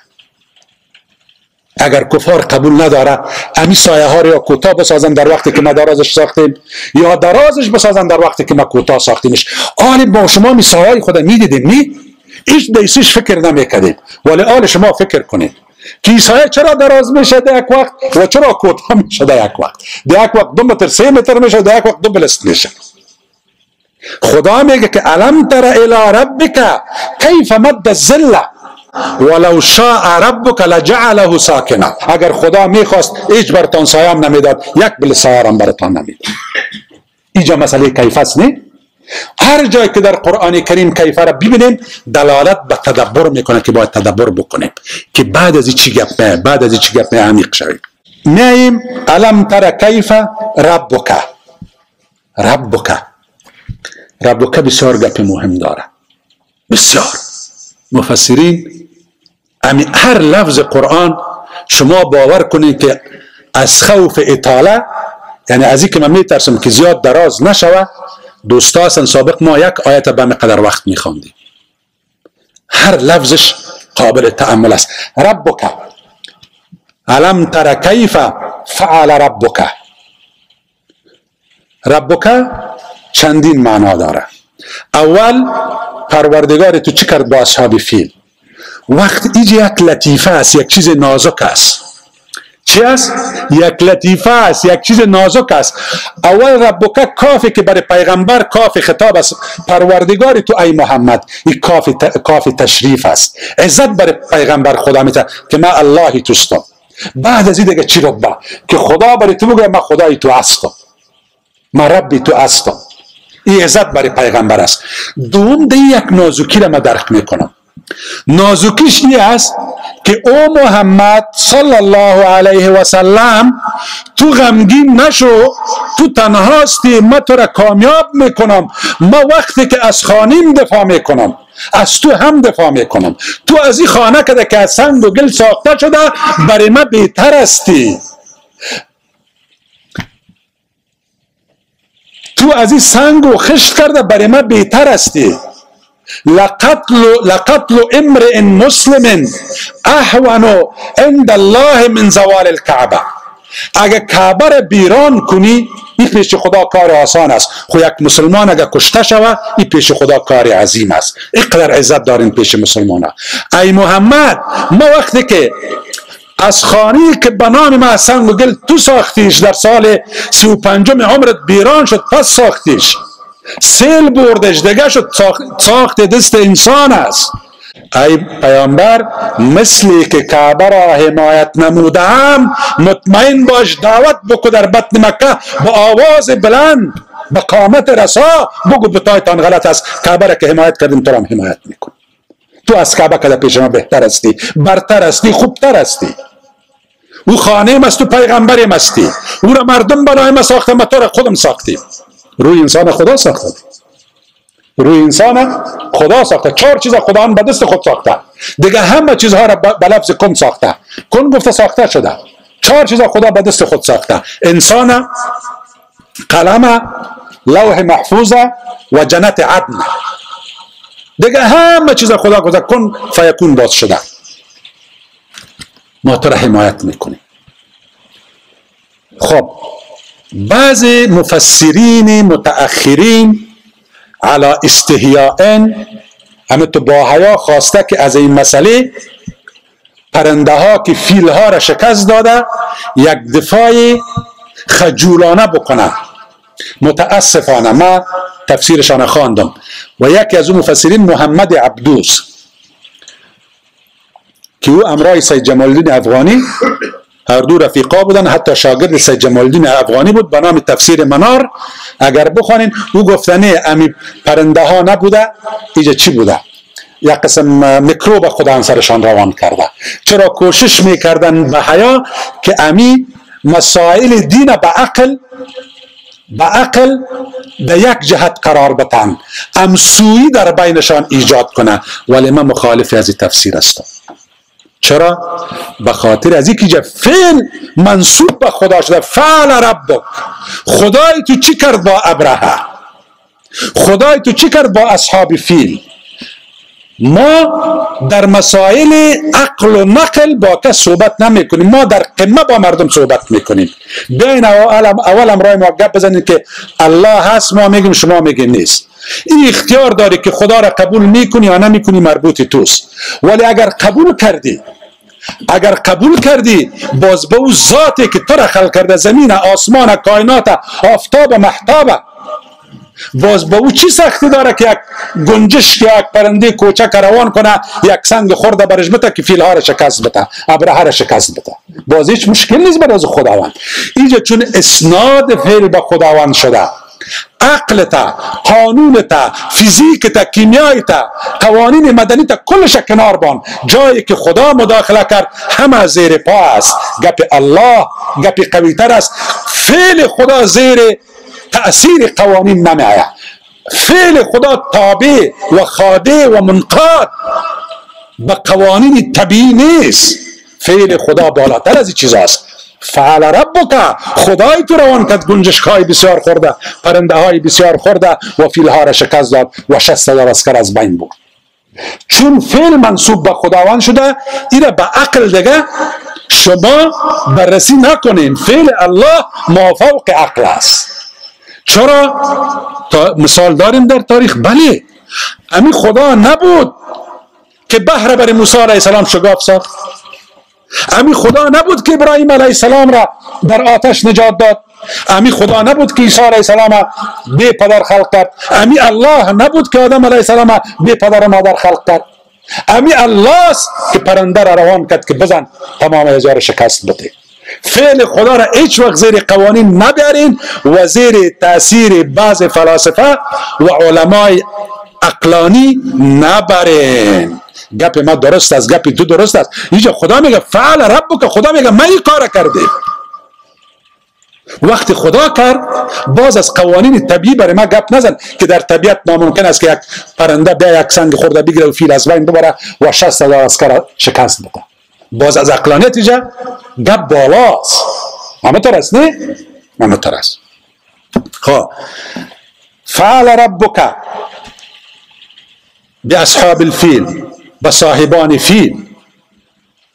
اگر کفار قبول نداره امی سایه ها یا کوتاه بسازن در وقتی که ما درازش ساختیم یا درازش بسازن در وقتی که ما کوتاه ساختیمش. آن با شما می سایه خود می‌دیدیم نی هیچ دیسیش فکر نمی‌کردیم ولی آل شما فکر کنید. که سایه چرا دراز میشه در یک وقت و چرا کوتاه میشه در یک وقت؟ در یک وقت دو متر سه متر میشه در یک وقت دو بلست میشه خدا میگه که علم تر الى ربک کیف مد الظل ولو شاء ربک لجعله ساکنا. اگر خدا می‌خواست هیچ برتان سایه نمی‌داد یک بل سایه هم برتان نمی‌داد. اینجا مسئله کیف است نه؟ هر جای که در قرآن کریم کیفه را ببینیم دلالت به تدبر می‌کنه که باید تدبر بکنیم. که بعد از چی گپ نه بعد از چی گپ نه عمیق شویم. میاییم علم تر کیف ربک. ربک. ربک بسیار گپ مهم داره. بسیار. مفسرین امی هر لفظ قرآن شما باور کنید که از خوف اطاله یعنی از این که من میترسم که زیاد دراز نشوه دوستا هستن سابق ما یک آیت به قدر وقت میخواندیم. هر لفظش قابل تأمل است. ربک. علم تر کیف فعل ربک. ربك چندین معنا داره. اول پروردگار تو چی کرد با اصحاب فیل؟ وقت ایجا یک لطیفه است یک چیز نازک است. چی است؟ یک لطیفه است یک چیز نازک است. اول ربك کافی که برای پیغمبر کافی خطاب است. پروردگاری تو ای محمد این کافی, کافی تشریف است. عزت برای پیغمبر خدا میته که ما اللهی توستم بعد از این دیگه چی ربه که خدا برای تو بگه ما خدای تو هستم. ما ربی تو هستم. این عزت برای پیغمبر است. دوم دی یک نازکی را ما درک می‌کنم. نازکیش این است که او محمد صلی الله علیه و سلم تو غمگین نشو تو تنهاستی ما تو را کامیاب می‌کنم. ما وقتی که از خانیم دفاع می‌کنم از تو هم دفاع می‌کنم. تو از این خانه کده که از سنگ و گل ساخته شده برای ما بهتر استی تو از این سنگ و خشت کرده برای ما بهتر استی لقتل لقتل امرئ مسلم احون عند الله من زوال الكعبة. اگه کعبه را بیران کنی این پیش خدا کار آسان است. خو یک مسلمان اگه کشته شوه این پیش خدا کار عظیم است. اینقدر عزت دارین پیش مسلمان ای محمد ما وقتی که از خانی که به نام ما سنگ و گل تو ساختیش در سال سی و پنجم عمرت بیران شد پس ساختیش. سیل بردش دیگه شد ساخت دست انسان است. ای پیامبر مثلی که کعبه را حمایت نمودم مطمئن باش دعوت بکو در بطن مکه با آواز بلند به قامت رسا بگو بتایتان غلط است. کعبه را که حمایت کردیم تو را حمایت میکن تو از کعبه کده پیش ما بهتر استی برتر استی خوبتر استی او خانه است تو پیغمبریم استی او را مردم برای ما ساخته ما تو را خودم ساختیم. روی انسان خدا ساخته. روی انسان خدا ساخته. چهار چیز خدا به دست خود ساخته. دیگه همه چیزها را به لفظ کن ساخته. کن گفته ساخته شده. چهار چیز خدا به دست خود ساخته. انسان قلم لوح محفوظه و جنت عدن. دیگه همه چیز خدا گفته. کن فیکون باز شده. ما تو را حمایت می‌کنیم. خب بعض مفسرین متأخرین علی استهیاءن همه تو با حیا خواسته که از این مسئله پرنده ها که فیل ها را شکست داده یک دفاع خجولانه بکنه. متاسفانه ما تفسیرشان خواندم و یکی از اون مفسرین محمد عبدوس که او امرای سید جمال الدین افغانی هر دو رفیقا بودن. حتی شاگرد سید جمال الدین افغانی بود به نام تفسیر منار. اگر بخوانین او گفتنه امی پرنده ها نبوده ایجا چی بوده؟ یک قسم میکروب خدا سرشان روان کرده. چرا کوشش می‌کردن به حیا که امی مسائل دین به عقل به عقل به یک جهت قرار بتن امسویی در بینشان ایجاد کنه. ولی من مخالف از تفسیر هستم. چرا؟ به خاطر از اینکه فعل منصوب به خدا شده. فعل ربک خدای تو چی کرد با ابرهه؟ خدای تو چی کرد با اصحاب فیل؟ ما در مسائل عقل و نقل با کس صحبت نمی کنیم ما در قمه با مردم صحبت می‌کنیم. بین اول, اول امرای ما گپ بزنید که الله هست ما میگیم شما میگیم نیست. این اختیار داری که خدا را قبول می‌کنی یا نمی‌کنی مربوط توست. ولی اگر قبول کردی اگر قبول کردی باز به او ذاتی که تو را خلق کرده زمین آسمان کائنات آفتاب محتاب باز به او چی سختی داره که یک گنجش که یک پرنده کوچک روان کنه یک سنگ خورده برش بته که فیل ها را شکست بته ابره را شکست بته باز هیچ مشکل نیست برای خداوند. اینجا چون اسناد فعل به خداوند شده عقلتا قانونتا فیزیکتا کیمیایتا قوانین مدنیتا کلش کنار بان. جایی که خدا مداخله کرد همه زیر پا است. گپ الله گپ قویتر است. فعل خدا زیر تأثیر قوانین نمیآید فعل خدا تابع و خاده و منقاد به قوانین طبیعی نیست فعل خدا بالاتر از این چیز است. فعل ربک خدای تو روان کرد گنجشک های بسیار خورده پرنده های بسیار خورده و فیل ها را شکست داد و شست هزار اسکر از بین بود چون فعل منصوب به خداوند شده این به عقل دیگه شما بررسی نکنین. فعل الله مافوق عقل است. چرا؟ مثال داریم در تاریخ. بله. امی خدا نبود که بحر بر موسی علیه السلام شگاف ساخت. امی خدا نبود که ابراهیم علیه السلام را در آتش نجات داد. امی خدا نبود که عیسی علیه السلام بی پدر خلق کرد. امی الله نبود که آدم علیه السلام بی پدر و مادر خلق کرد. امی الله است که پرنده را روان کرد که بزن تمام هزار شکست بده. فعل خدا را هیچ وقت زیر قوانین نبیارین و زیر تاثیر بعض فلاسفه و علمای اقلانی نبرین. گپ ما درست است گپ تو درست است. اینجا خدا میگه فعل رب که خدا میگه من این کار کرده وقتی خدا کرد باز از قوانین طبیعی برای ما گپ نزن که در طبیعت ناممکن است که یک پرنده بیا یک سنگ خورده بگیره و فیل از بین ببره و 60 هزار اسکر شکست بده. باز از اقلانیت اینجا گپ بالاست. همه است نه؟ همه است خب. فعل ربک به اصحاب الفیل به صاحبان فیل.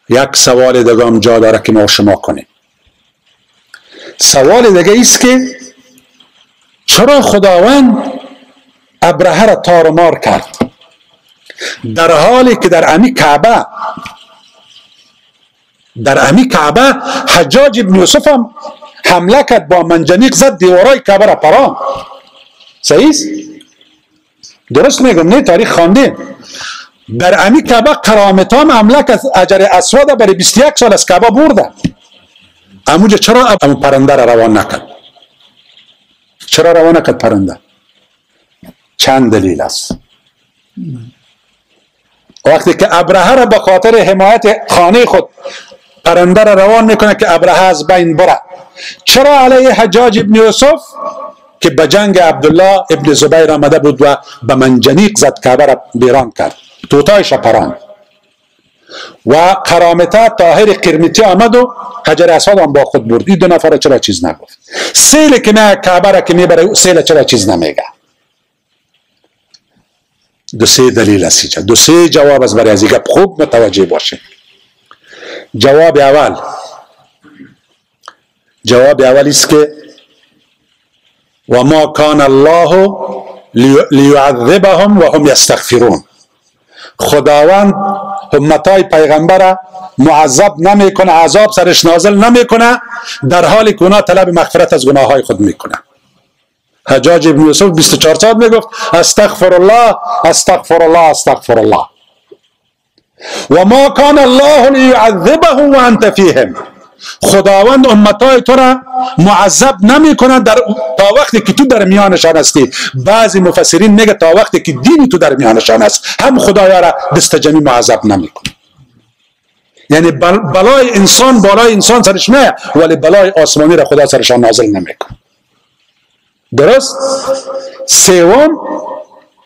یک سوال دگام جا داره که ما شما کنیم. سوال دیگه است که چرا خداوند ابرهه را تارمار کرد؟ در حالی که در امی کعبه در امی کعبه حجاج ابن یوسف هم حمله کرد با منجنیق زد دیوارای کعبه را پران. صحیح؟ درست میگم نه تاریخ خانده در امی کعبه کرامت هم حمله کرد. اجر اسود برای 21 سال از کعبه برده. اموجه چرا امو پرنده را روان نکرد؟ چرا روان نکرد پرنده؟ چند دلیل است. وقتی که ابرهه را به خاطر حمایت خانه خود پرنده را روان می‌کنه که ابرهه از بین بره چرا علیه حجاج ابن یوسف؟ که به جنگ عبدالله ابن زبیر آمده بود و به منجنیق زد کعبه را بیران کرد. توتای شپران. و قرامته طاهر قرمتی آمد و حجر اسود هم با خود برد این دو نفر چرا چیز نگفت؟ سیل که نه کعبه را که می‌بره سیل چرا چیز نمیگه؟ دو سه دلیل است دو سه جواب از برای از خوب متوجه باشه جواب اول. جواب اول است که و ما کان الله لیعذبهم و هم یستغفرون. خداوند امتای پیغمبر معذب نمی‌کنه عذاب سرش نازل نمی‌کنه در حالی که اونا طلب مغفرت از گناه های خود می‌کنه. حجاج ابن یوسف 24 ساعت می‌گفت استغفر الله استغفر الله استغفر الله. و ما کان الله لیعذبهم و انت فیهم خداوند امتای تو را معذب نمی کند در تا وقتی که تو در میانشان هستی. بعضی مفسرین میگه تا وقتی که دین تو در میانشان است هم خدایا را دستجمی معذب نمی کند یعنی بلای انسان بالای انسان سرش نه ولی بلای آسمانی را خدا سرشان نازل نمیکن. درست؟ سوم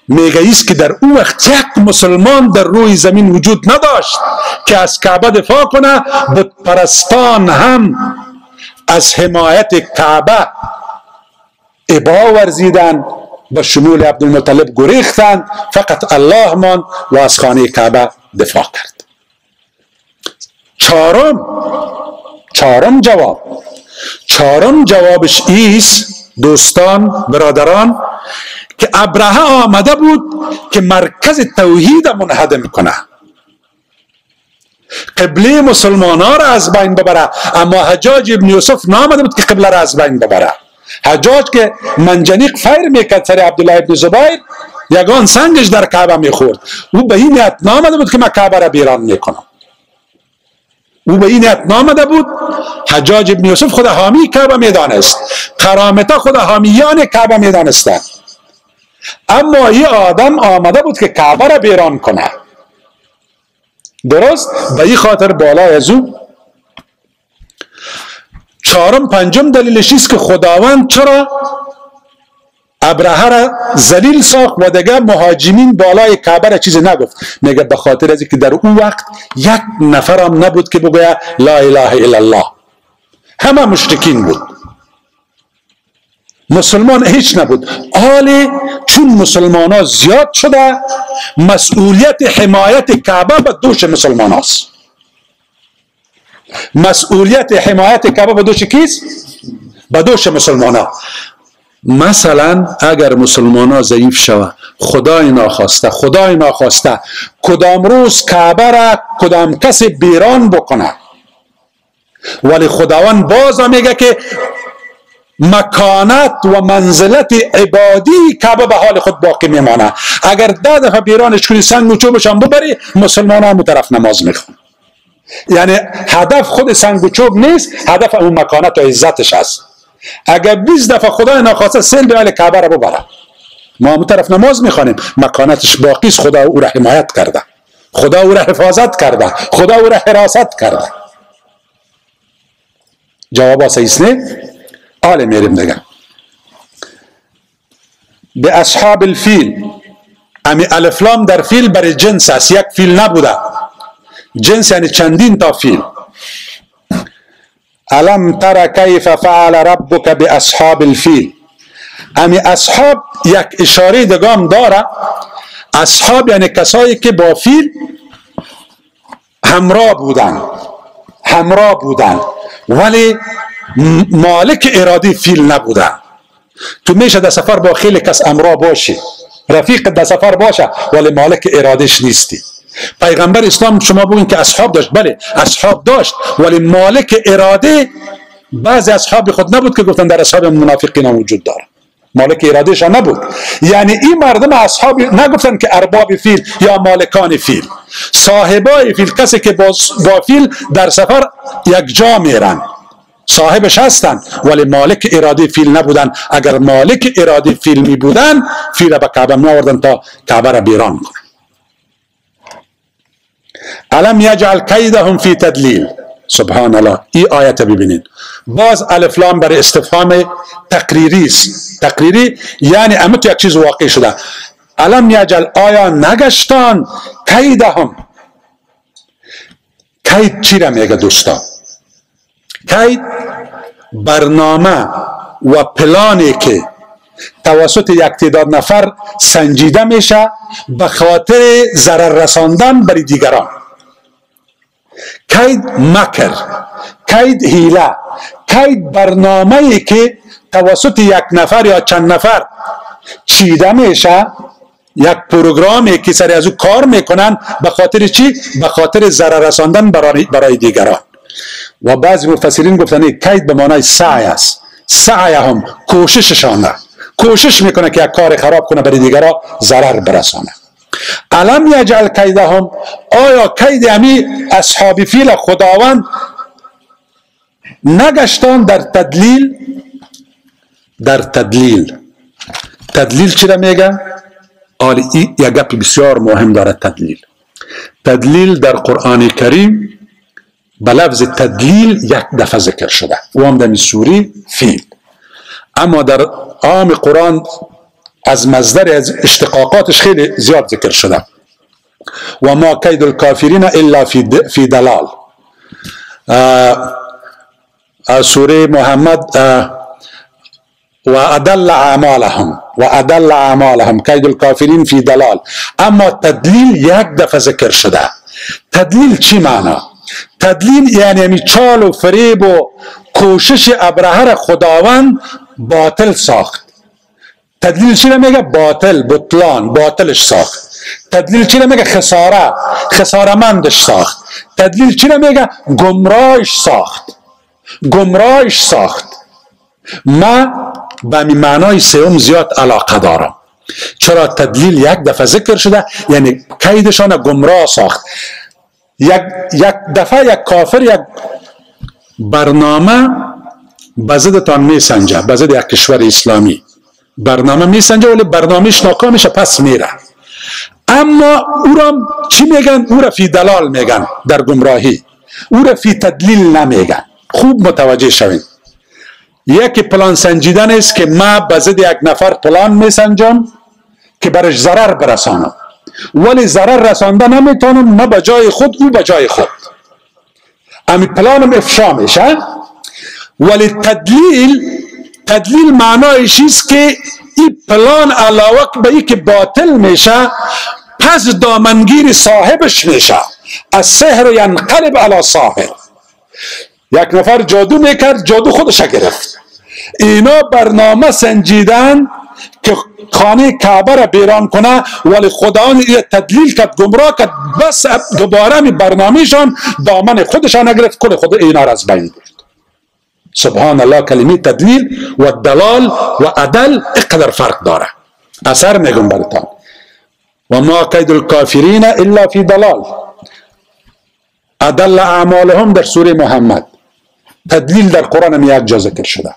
میگه که در او وقت یک مسلمان در روی زمین وجود نداشت که از کعبه دفاع کنه بود پرستان هم از حمایت کعبه ابا ورزیدن به شمول عبدالمطلب گریختند فقط الله مان و از خانه کعبه دفاع کرد. چهارم چهارم جواب. چهارم جوابش ایست دوستان برادران که ابرهه آمده بود که مرکز توحید منهدم کنه قبله مسلمان ها را از بین ببره اما حجاج ابن یوسف نامده بود که قبله را از بین ببره. حجاج که منجنیق فیر می‌کرد سر عبدالله ابن زبایر یگان سنگش در کعبه می‌خورد. او به این نیت نامده بود که من کعبه را بیران می‌کنم. او به این نیت نامده بود حجاج ابن یوسف خود حامی کعبه می‌دانست. کرامتا خود حامیان کعبه می‌دانستند. اما این آدم آمده بود که کعبه را بیران کنه. درست؟ به این خاطر بالای از او. چهارم پنجم دلیلش است که خداوند چرا ابرهه را زلیل ساخت و دیگه مهاجمین بالای کعبه را چیزی نگفت؟ میگه به خاطر از که در اون وقت یک نفرم نبود که بگویه لا اله الا الله. همه مشرکین بود. مسلمان هیچ نبود. حال چون مسلمان ها زیاد شده مسئولیت حمایت کعبه به دوش مسلمان هاست. مسئولیت حمایت کعبه به دوش کیست؟ به دوش مسلمان ها مثلا اگر مسلمان ها ضعیف شوه خدای ناخواسته خدای ناخواسته کدام روز کعبه را کدام کسی بیران بکنه؟ ولی خداوند باز میگه که مکانت و منزلت عبادی کعبه به حال خود باقی میمانه. اگر ده دفعه بیرانش کنی سنگ و چوبش هم ببری مسلمان هم طرف نماز می‌خوان یعنی هدف خود سنگ و چوب نیست هدف اون مکانت و عزتش است اگر 20 دفعه خدای ناخواسته سیل به کعبه را ببره. ما هم طرف نماز می‌خوانیم. مکانتش باقی است خدا او را حمایت کرده. خدا او را حفاظت کرده. خدا او را حراست کرده. جواب صحیح نه؟ آل میریم دیگه به اصحاب الفیل امی الفلام در فیل برای جنس است. یک فیل نبوده. جنس یعنی چندین تا فیل. الم تر کیف فعل ربک به اصحاب الفیل. امی اصحاب یک اشاره دگام داره. اصحاب یعنی کسایی که با فیل همراه بودن. همراه بودن. ولی مالک ارادی فیل نبودن تو میشه در سفر با خیلی کس امرا باشی. رفیق در سفر باشه ولی مالک ارادش نیستی. پیغمبر اسلام شما بگوین که اصحاب داشت. بله اصحاب داشت ولی مالک اراده بعضی اصحاب خود نبود که گفتن در اصحاب منافقین وجود داره. مالک ارادهش نبود. یعنی این مردم اصحاب نگفتن که ارباب فیل یا مالکان فیل. صاحبای فیل کسی که با فیل در سفر یک جا میرن. صاحبش هستن. ولی مالک اراده فیل نبودن. اگر مالک اراده فیل می بودن فیل به کعبه می آوردن تا کعبه را بیران کنن. علم یجعل کیدهم فی تدلیل؟ سبحان الله این آیت ببینید. باز الفلام برای استفهام تقریری است. تقریری یعنی اما تو یک چیز واقع شده. علم یجعل آیا نگشتان کیدهم؟ کید چی را میگه دوستان کید برنامه و پلانی که توسط یک تعداد نفر سنجیده میشه به خاطر ضرر رساندن بر دیگران کید مکر کید هیله کید برنامه ای که توسط یک نفر یا چند نفر چیده میشه یک پروگرامی که سری از او کار می‌کنن به خاطر چی؟ به خاطر ضرر رساندن برای, برای دیگران و بعضی مفسرین گفتن کید به معنای سعی است. سعی هم کوشششانه کوشش می‌کنه که یک کار خراب کنه برای دیگران ضرر برسانه. علم یجعل کیدهم؟ آیا کید امی اصحاب فیل خداوند نگشتان در تدلیل؟ در تدلیل. تدلیل چی را میگه آلی یک گپ بسیار مهم داره تدلیل. تدلیل در قرآن کریم به لفظ تدلیل یک دفعه ذکر شده. و هم در سوری فیل. اما در عام قرآن از مصدر از اشتقاقاتش خیلی زیاد ذکر شده. و ما کید الکافرین الا فی دلال. سوره محمد و ادل اعمالهم و ادل اعمالهم کید الکافرین فی دلال. اما تدلیل یک دفعه ذکر شده. تدلیل چی معنا؟ تدلیل یعنی همی چال و فریب و کوشش ابرهر خداوند باطل ساخت. تدلیل چی میگه؟ باطل بطلان باطلش ساخت. تدلیل چی میگه؟ خساره خسارمندش ساخت. تدلیل چی میگه؟ گمراهش ساخت. گمراهش ساخت. ما به معنای سوم زیاد علاقه دارم. چرا تدلیل یک دفعه ذکر شده؟ یعنی کیدشان گمراه ساخت. یک, یک دفعه یک کافر یک برنامه بزدتان می سنجه بزد یک کشور اسلامی. برنامه می سنجه ولی برنامهش ناکامش پس میره. اما او را چی میگن؟ او را فی دلال میگن در گمراهی. او را فی تدلیل نمیگن. خوب متوجه شوین. یکی پلان سنجیدن است که ما بزد یک نفر پلان میسنجم که برش ضرر برسانم. ولی ضرر رسانده نمی‌تونم نه به جای خود او به جای خود. امی پلانم افشا میشه. ولی تدلیل تدلیل معنایش است که این پلان علاوه به ای که باطل میشه پس دامنگیر صاحبش میشه. از سحر ینقلب علی صاحب. یک نفر جادو می‌کرد جادو خودش گرفت. اینا برنامه سنجیدن که خانه کعبه را بیران کنه ولی خداوند تدلیل کرد گمراه کرد بس دوباره می برنامهشان دامن خودشان نگرفت کل خود اینا را از بین برد. سبحان الله کلمه تدلیل و دلال و عدل اقدر فرق داره. اثر میگم برتان و ما قید الكافرین الا فی دلال. ادل اعمالهم در سوره محمد. تدلیل در قرآن هم یک جا ذکر شده.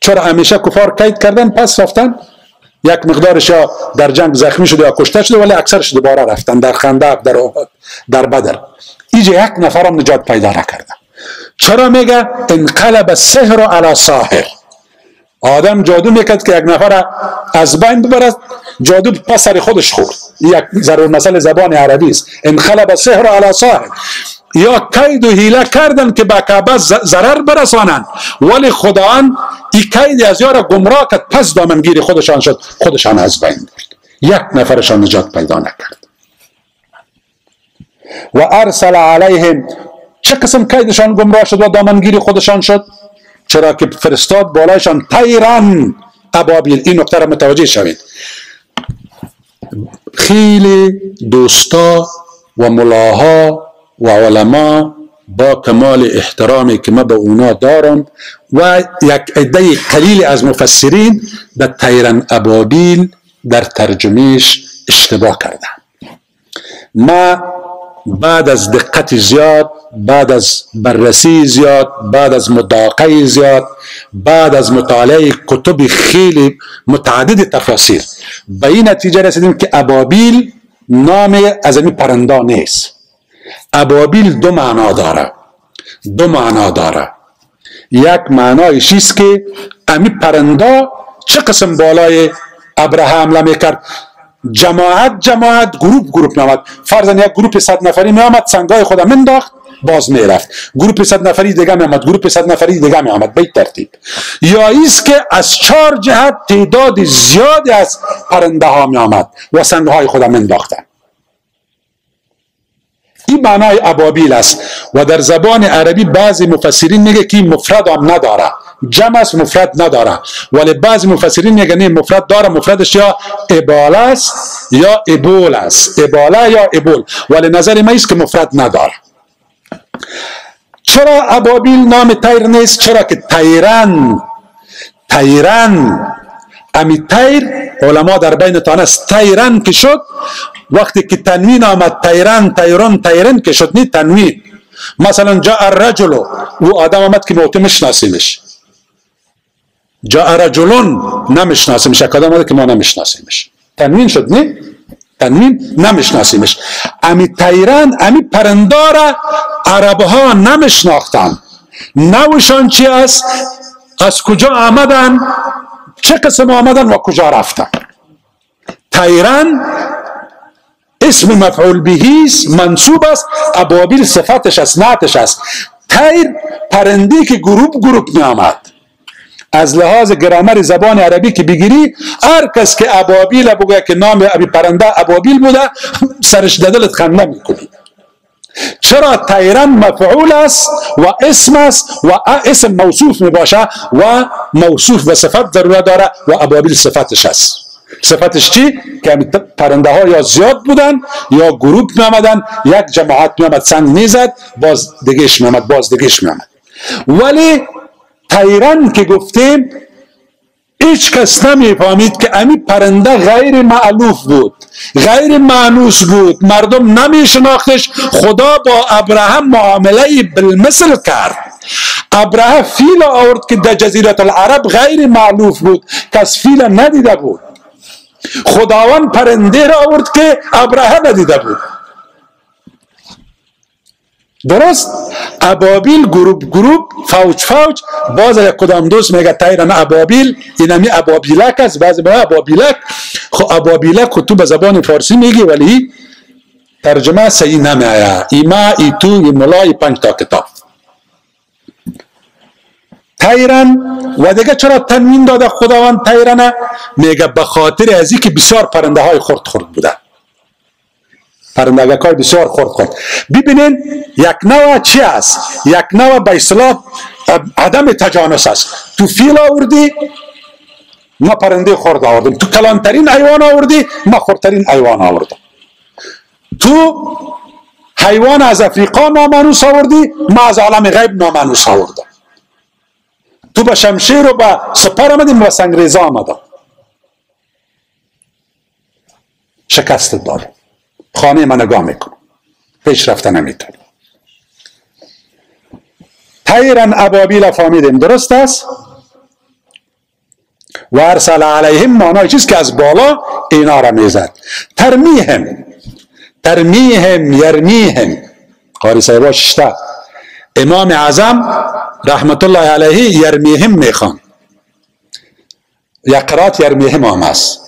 چرا همیشه کفار قید کردن پس سافتن یک مقدارش در جنگ زخمی شده یا کشته شده ولی اکثرش دوباره رفتن در خندق در در بدر. ایجا یک نفرم نجات پیدا نکرده. چرا میگه؟ انقلب السحر علی ساحر آدم جادو می‌کرد که یک نفر از بین ببرد جادو پس سر خودش خورد. یک ضرور مسئله زبان عربی است. انقلب السحر علی ساحر یا قید و حیله کردن که به کعبه ضرر برسانند ولی خداوند این قید از یار گمراه کرد پس دامنگیر خودشان شد خودشان از بین برد. یک نفرشان نجات پیدا نکرد. و ارسل علیهم چه قسم قیدشان گمراه شد و دامنگیر خودشان شد؟ چرا که فرستاد بالایشان تیران ابابیل این نکته را متوجه شوید. خیلی دوستا و ملاها و علما با کمال احترامی که ما به اونا دارم و یک عده قلیل از مفسرین به تیران ابابیل در ترجمهش اشتباه کردن. ما بعد از دقت زیاد بعد از بررسی زیاد بعد از مداقه زیاد بعد از مطالعه کتب خیلی متعدد تفاسیر به این نتیجه رسیدیم که ابابیل نام از این پرنده نیست. ابابیل دو معنا داره. دو معنا داره. یک معنایش است که امی پرنده چه قسم بالای ابراهام حمله می‌کرد جماعت جماعت گروپ گروپ نامد فرضاً یک گروپ صد نفری می آمد سنگای خود منداخت باز می رفت گروپ صد نفری دیگه می آمد گروپ صد نفری دیگه می آمد به ترتیب. یا ای است که از چهار جهت تعداد زیادی از پرنده ها می آمد و سنگهای خود منداختن این معنای ابابیل است و در زبان عربی بعضی مفسرین میگه که مفرد هم نداره جمع است مفرد نداره. ولی بعضی مفسرین میگه نه مفرد داره مفردش یا ابال است یا ابول است. اباله یا ابول. ولی نظر ما است که مفرد نداره. چرا ابابیل نام تیر نیست؟ چرا که تیرن تیرن امی تیر علما در بین است. تیرن که شد وقتی که تنوین آمد تیرن تیرن تیرن که شد تنوین. مثلا جا الرجل او آدم آمد که موتی مشناسیمش. جا رجلون نمیشناسیمش یک آدم آمد که ما نمیشناسیمش تنوین شد نی تنوین نمیشناسیمش امی تیرن امی پرندار عرب ها نمیشناختن نوشان چی است از کجا آمدن؟ چه قسم آمدن و کجا رفتن؟ تیرن اسم مفعول بهیست منصوب است ابابیل صفتش است نعتش است. تیر پرنده که گروپ گروپ می آمد از لحاظ گرامر زبان عربی که بگیری هر کس که ابابیل بگه که نام ابی پرنده ابابیل بوده سرش ددلت خنده می‌کنی. چرا تیران مفعول است و اسم است و اسم موصوف می باشه و موصوف و صفت ضرورت داره و ابابیل صفتش است؟ صفتش چی؟ که پرنده ها یا زیاد بودن یا گروپ می آمدن یک جماعت می آمد سنگ می‌زد باز دگیش می آمد باز دگیش می آمد ولی تیران که گفتیم هیچ کس نمی‌فهمید که امی پرنده غیر معلوف بود غیر معنوس بود. مردم نمیشناختش. خدا با ابراهیم معامله بالمثل کرد. ابراهیم فیل آورد که در جزیرت العرب غیر معلوف بود. کس فیل ندیده بود. خداوند پرنده را آورد که ابراهیم ندیده بود. درست؟ ابابیل گروپ گروپ فوج فوج باز یک کدام دوست میگه تایران ابابیل این همی ابابیلک است بعضی میگه ابابیلک. خب ابابیلک تو به زبان فارسی میگی ولی ترجمه صحیح نمیآیا ایما ای تو ای ملا ای پنج تا کتاب. تایران و دیگه چرا تنوین داده خداوند تایرانه؟ میگه به خاطر از که بسیار پرنده های خورد خورد بودن پرندگک های بسیار خورد خورد. ببینین یک نوع چی است؟ یک نوع به اصلاح عدم تجانس است. تو فیل آوردی ما پرنده خورد آوردیم. تو کلانترین حیوان آوردی ما خورترین حیوان آوردم تو حیوان از افریقا نامانوس آوردی ما از عالم غیب نامانوس آوردم تو به شمشیر و به سپر آمدیم و سنگریزا آمدم شکست دارم خانه من نگاه می‌کنم پیش رفتن نمی‌تونم تیرن ابابیل فامیدیم درست است؟ و ارسل علیهم مانای چیز که از بالا اینا را می‌زد. ترمیهم. ترمیهم یرمیهم. قاری صاحبا ششته امام اعظم رحمت الله علیه یرمیهم می‌خوان. یقرات یرمیهم هم است.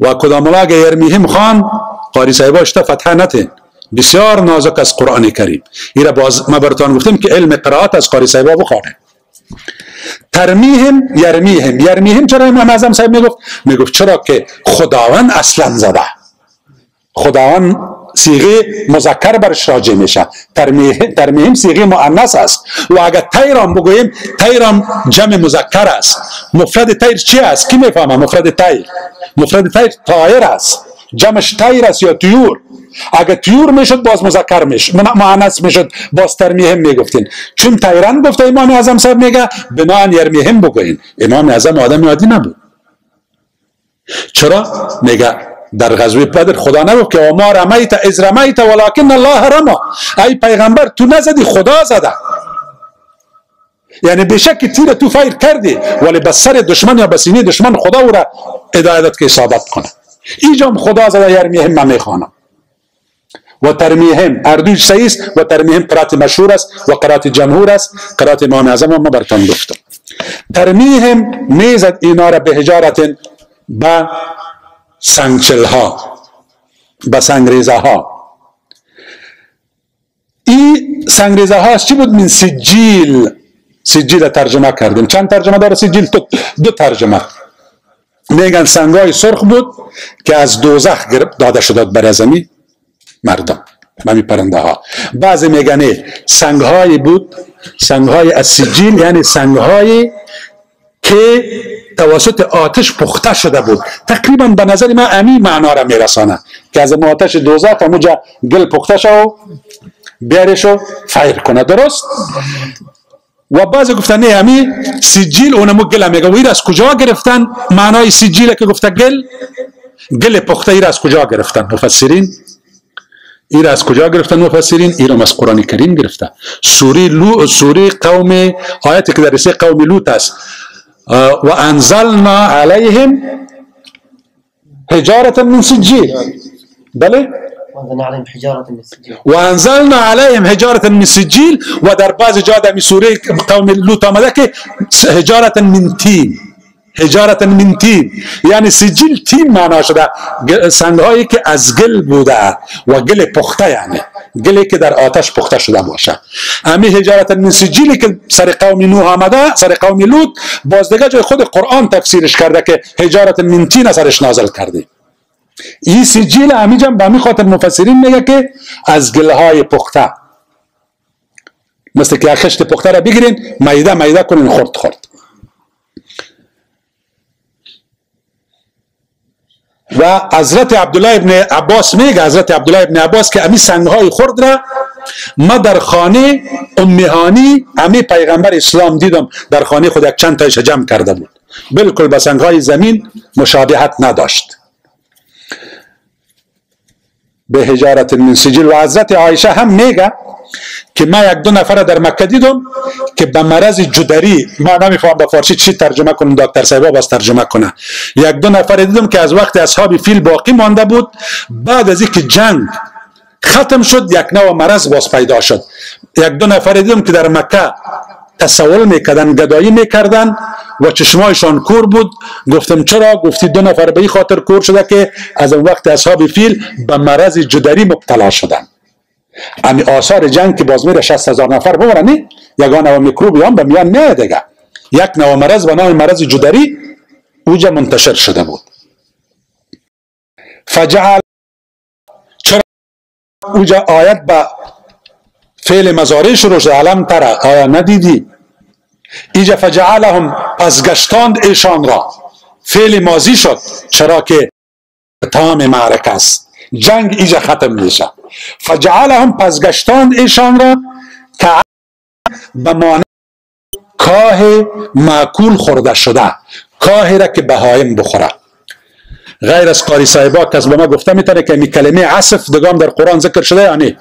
و کدام الله یرمیهم خان؟ قاری صاحبا شته فتحه نتین. بسیار نازک از قرآن کریم. ایره باز ما براتان گفتیم که علم قرائت از قاری صاحبا بخوانه. ترمیهم یرمیهم. یرمیهم چرا امام اعظم صاحب می‌گفت؟ می‌گفت چرا که خداوند اصلا زده. خداوند سیغه مذکر برش راجع میشه. ترمیهم سیغه مؤنث است. و اگر تیرام بگوییم تیرام جمع مذکر است. مفرد تیر چی است؟ کی می‌فهمه؟ مفرد تیر. مفرد تیر تایر است. جمعش تیر است یا تیور اگر تیور می‌شد باز مذکر می‌شد مؤنث می‌شد. باز ترمیهم می‌گفتین. چون تیران گفته امام اعظم صاحب میگه بنان یرمیهم بگوین امام اعظم آدم عادی نبود. چرا؟ میگه در غزوه بدر. خدا نگفت که ما رمیت از رمیت ولکن الله رما. ای پیغمبر تو نزدی خدا زده. یعنی بشک تیر تو فیر کردی ولی به سر دشمن یا به دشمن خدا او را ادایت که اصابت کنه. اینجا خدا زده یرمیهم من می‌خوانم. و ترمیهم اردوش است و ترمیهم قرات مشهور است و قرات جمهور است. قرات امام اعظم ما برتان گفتم. ترمیهم می‌زد اینا را به حجارت به سنگچل ها به سنگریزه ها این سنگریزه ها چی بود؟ من سجیل سجیل ترجمه کردیم. چند ترجمه داره سجیل؟ تو دو ترجمه. میگن سنگای سرخ بود که از دوزخ داده شده بر زمین. مردم. ممی پرنده ها بعضی میگن سنگ بود. سنگ های از سجیل یعنی سنگ های که توسط آتش پخته شده بود. تقریبا به نظر من امی معنا را میرسانه که از آتش دوزخ همونجا گل پخته شو و فیر کنه. درست؟ و بعض گفتن نه امی سجیل اونمو گل میگه. و از کجا گرفتن؟ معنای سجیل که گفته گل؟ گل پخته ایر از کجا گرفتن؟ مفسرین ایر از کجا گرفتن مفسرین؟ ایر از قرآن کریم گرفته سوره لو سوره قوم آیت که در قوم لوط است. و انزلنا عليهم حجارة من سجيل. بله وأنزلنا عليهم حجارة من سجيل. و در بعض جا در سوره قوم لوط که حجارة من تین حجارت من تین یعنی سجیل تین معنا شده. سنگ هایی که از گل بوده و گل پخته یعنی. گلی که در آتش پخته شده باشه. امی حجارت من سجیلی که سر قوم نوح آمده سر قوم لوط باز دیگه جای خود قرآن تفسیرش کرده که حجارت من تین سرش نازل کرده این سجیل امی جم به خاطر مفسرین میگه که از گل های پخته. مثل که خشت پخته را بگیرین میده میده کنین خورد خورد. و حضرت عبدالله ابن عباس میگه حضرت عبدالله ابن عباس که امی سنگهای خرد را ما در خانه امیهانی امی پیغمبر اسلام دیدم. در خانه خود یک چند تایش جمع کرده بود. بالکل به سنگهای زمین مشابهت نداشت. به حجارت من سجل و حضرت عایشه هم میگه که ما یک دو نفر در مکه دیدم که به مرض جدری ما نمیفهم با فارسی چی ترجمه کنم دکتر صاحب باز ترجمه کنه. یک دو نفر دیدم که از وقت اصحاب فیل باقی مانده بود بعد از اینکه جنگ ختم شد یک نوع مرض باز پیدا شد. یک دو نفر دیدم که در مکه تصول می‌کردن گدایی می‌کردن و چشمایشان کور بود. گفتم چرا؟ گفتی دو نفر به این خاطر کور شده که از اون وقت اصحاب فیل به مرض جدری مبتلا شدن. امی آثار جنگ که باز میره 60 هزار نفر ببرنی یگان و میکروبی هم به میان نه دیگه. یک نوع مرض و نام مرض جدری اوجا منتشر شده بود. فجعل چرا اوجا آیت با فعل مزاری شروع شده علم تره آیا ندیدی؟ ایجا فجعلهم پس گشتاند ایشان را. فعل ماضی شد چرا که تام معرکه است. جنگ ایجا ختم میشه. فجعلهم پس گشتاند ایشان را که به مانع کاه معکول خورده شده کاهی را که بهایم بخوره. غیر از قاری صاحبا کس به ما گفته می‌تونه که می کلمه عصف دگام در قرآن ذکر شده یا نه؟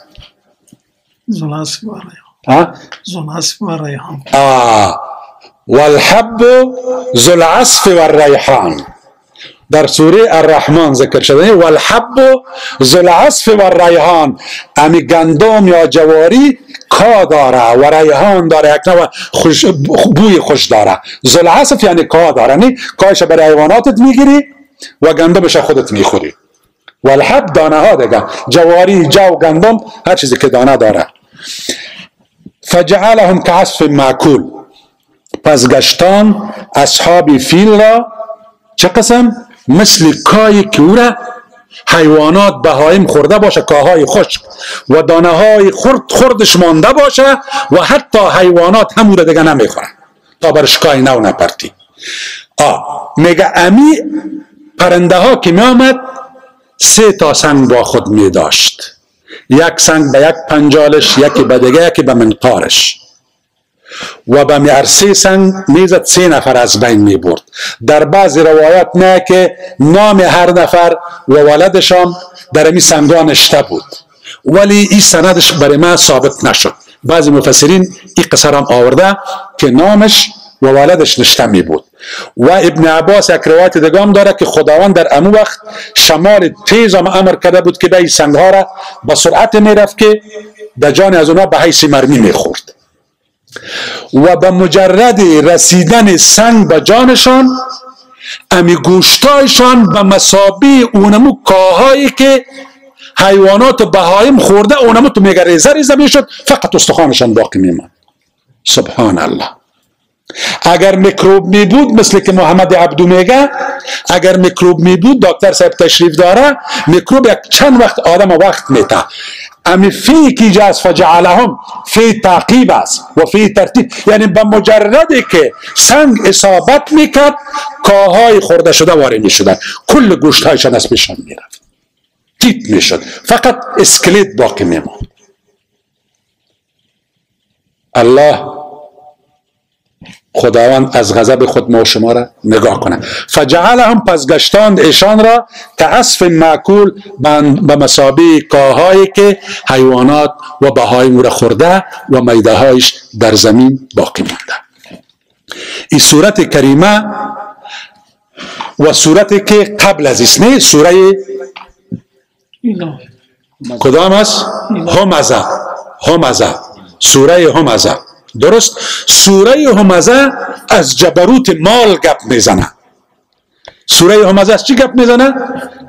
زلاسف و ریحان و ریحان آه. والحب ذو العصف والریحان در سوره الرحمن ذکر شده والحب ذو العصف والریحان امی گندم یا جواری کا داره و ریحان داره یک نوع خوش بوی خوش داره. ذو العصف یعنی کا داره نی کاش برای حیواناتت می‌گیری و گندمش خودت می‌خوری. والحب دانه ها دیگه. جواری جو گندم هر چیزی که دانه داره. فجعلهم كعصف معکول پس گشتان اصحاب فیل را چه قسم؟ مثل کای را حیوانات بهایم خورده باشه کاهای خشک و دانه های خرد خردش مانده باشه و حتی حیوانات هم را دیگه نمی‌خورن. تا برش کای نو نپرتی. آ میگه امی پرنده ها که می آمد سه تا سنگ با خود می داشت یک سنگ به یک پنجالش یکی به دیگه یکی به منقارش. و به میارسی سنگ می‌زد سه نفر از بین می برد در بعض روایت نه که نام هر نفر و ولدشان در امی سنگان نشته بود. ولی این سندش برای ما ثابت نشد. بعضی مفسرین این قصر هم آورده که نامش و ولدش نشته می بود و ابن عباس یک روایت دگام داره که خداوند در امو وقت شمال تیز هم امر کرده بود که به سنگ ها را با سرعت می رفت که به جان از اونا به حیث مرمی می خورد و به مجرد رسیدن سنگ به جانشان امی گوشتایشان به مسابی اونمو کاهایی که حیوانات بهایم خورده اونمو تو میگه ریزه ریزه می‌شد فقط استخوانشان باقی میمان سبحان الله. اگر میکروب می بود مثل که محمد عبدو میگه اگر میکروب می بود دکتر صاحب تشریف داره میکروب یک چند وقت آدم وقت میته امی فی کی جاز فجعلهم فی تعقیب است و فی ترتیب. یعنی به مجردی که سنگ اصابت می‌کرد کاهای خورده شده وارد می‌شدن. کل گوشت هایشان از پیشان می‌رفت. تیت می‌شد. فقط اسکلیت باقی میموند. الله خداوند از غضب خود ما و شما را نگاه کنه. فجعلهم پس گشتاند ایشان را که عصف معکول به مسابه کاهایی که حیوانات و بهای را خورده و میده هایش در زمین باقی مانده. این صورت کریمه و صورتی که قبل از اسمه سوره کدام است؟ همزه. همزه. سوره همزه. درست؟ سوره همزه از جبروت مال گپ می‌زنه. سوره همزه از چی گپ می‌زنه؟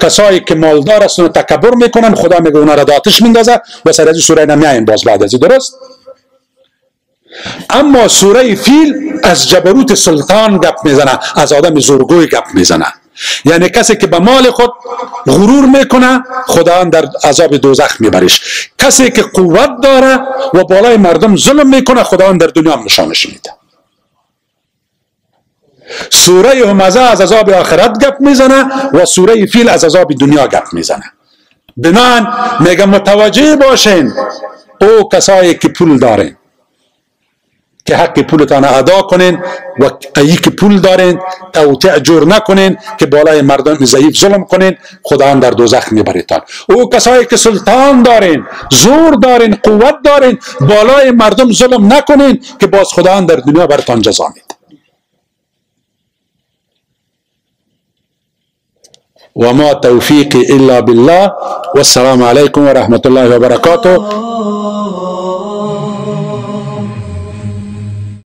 کسایی که مالدار هستن تکبر می‌کنن خدا میگه اونا را داتش میندازه. و سر از سوره نمیاین باز بعد از درست؟ اما سوره فیل از جبروت سلطان گپ می‌زنه از آدم زورگوی گپ می‌زنه. یعنی کسی که به مال خود غرور می‌کنه خدا در عذاب دوزخ میبرش کسی که قوت داره و بالای مردم ظلم می‌کنه خدا در دنیا نشانش میده. سوره همزه از عذاب آخرت گپ می‌زنه و سوره فیل از عذاب دنیا گپ می‌زنه. بنان میگه متوجه باشین او کسایی که پول دارین. که حق پولتان ادا کنین و ای که پول دارین توطع جور نکنین که بالای مردم ضعیف ظلم کنین خدا در دوزخ میبریتان. او کسایی که سلطان دارین زور دارین قوت دارین بالای مردم ظلم نکنین که باز خدا در دنیا برتان جزا میده. وما توفيقي إلا بالله والسلام عليكم ورحمة الله وبركاته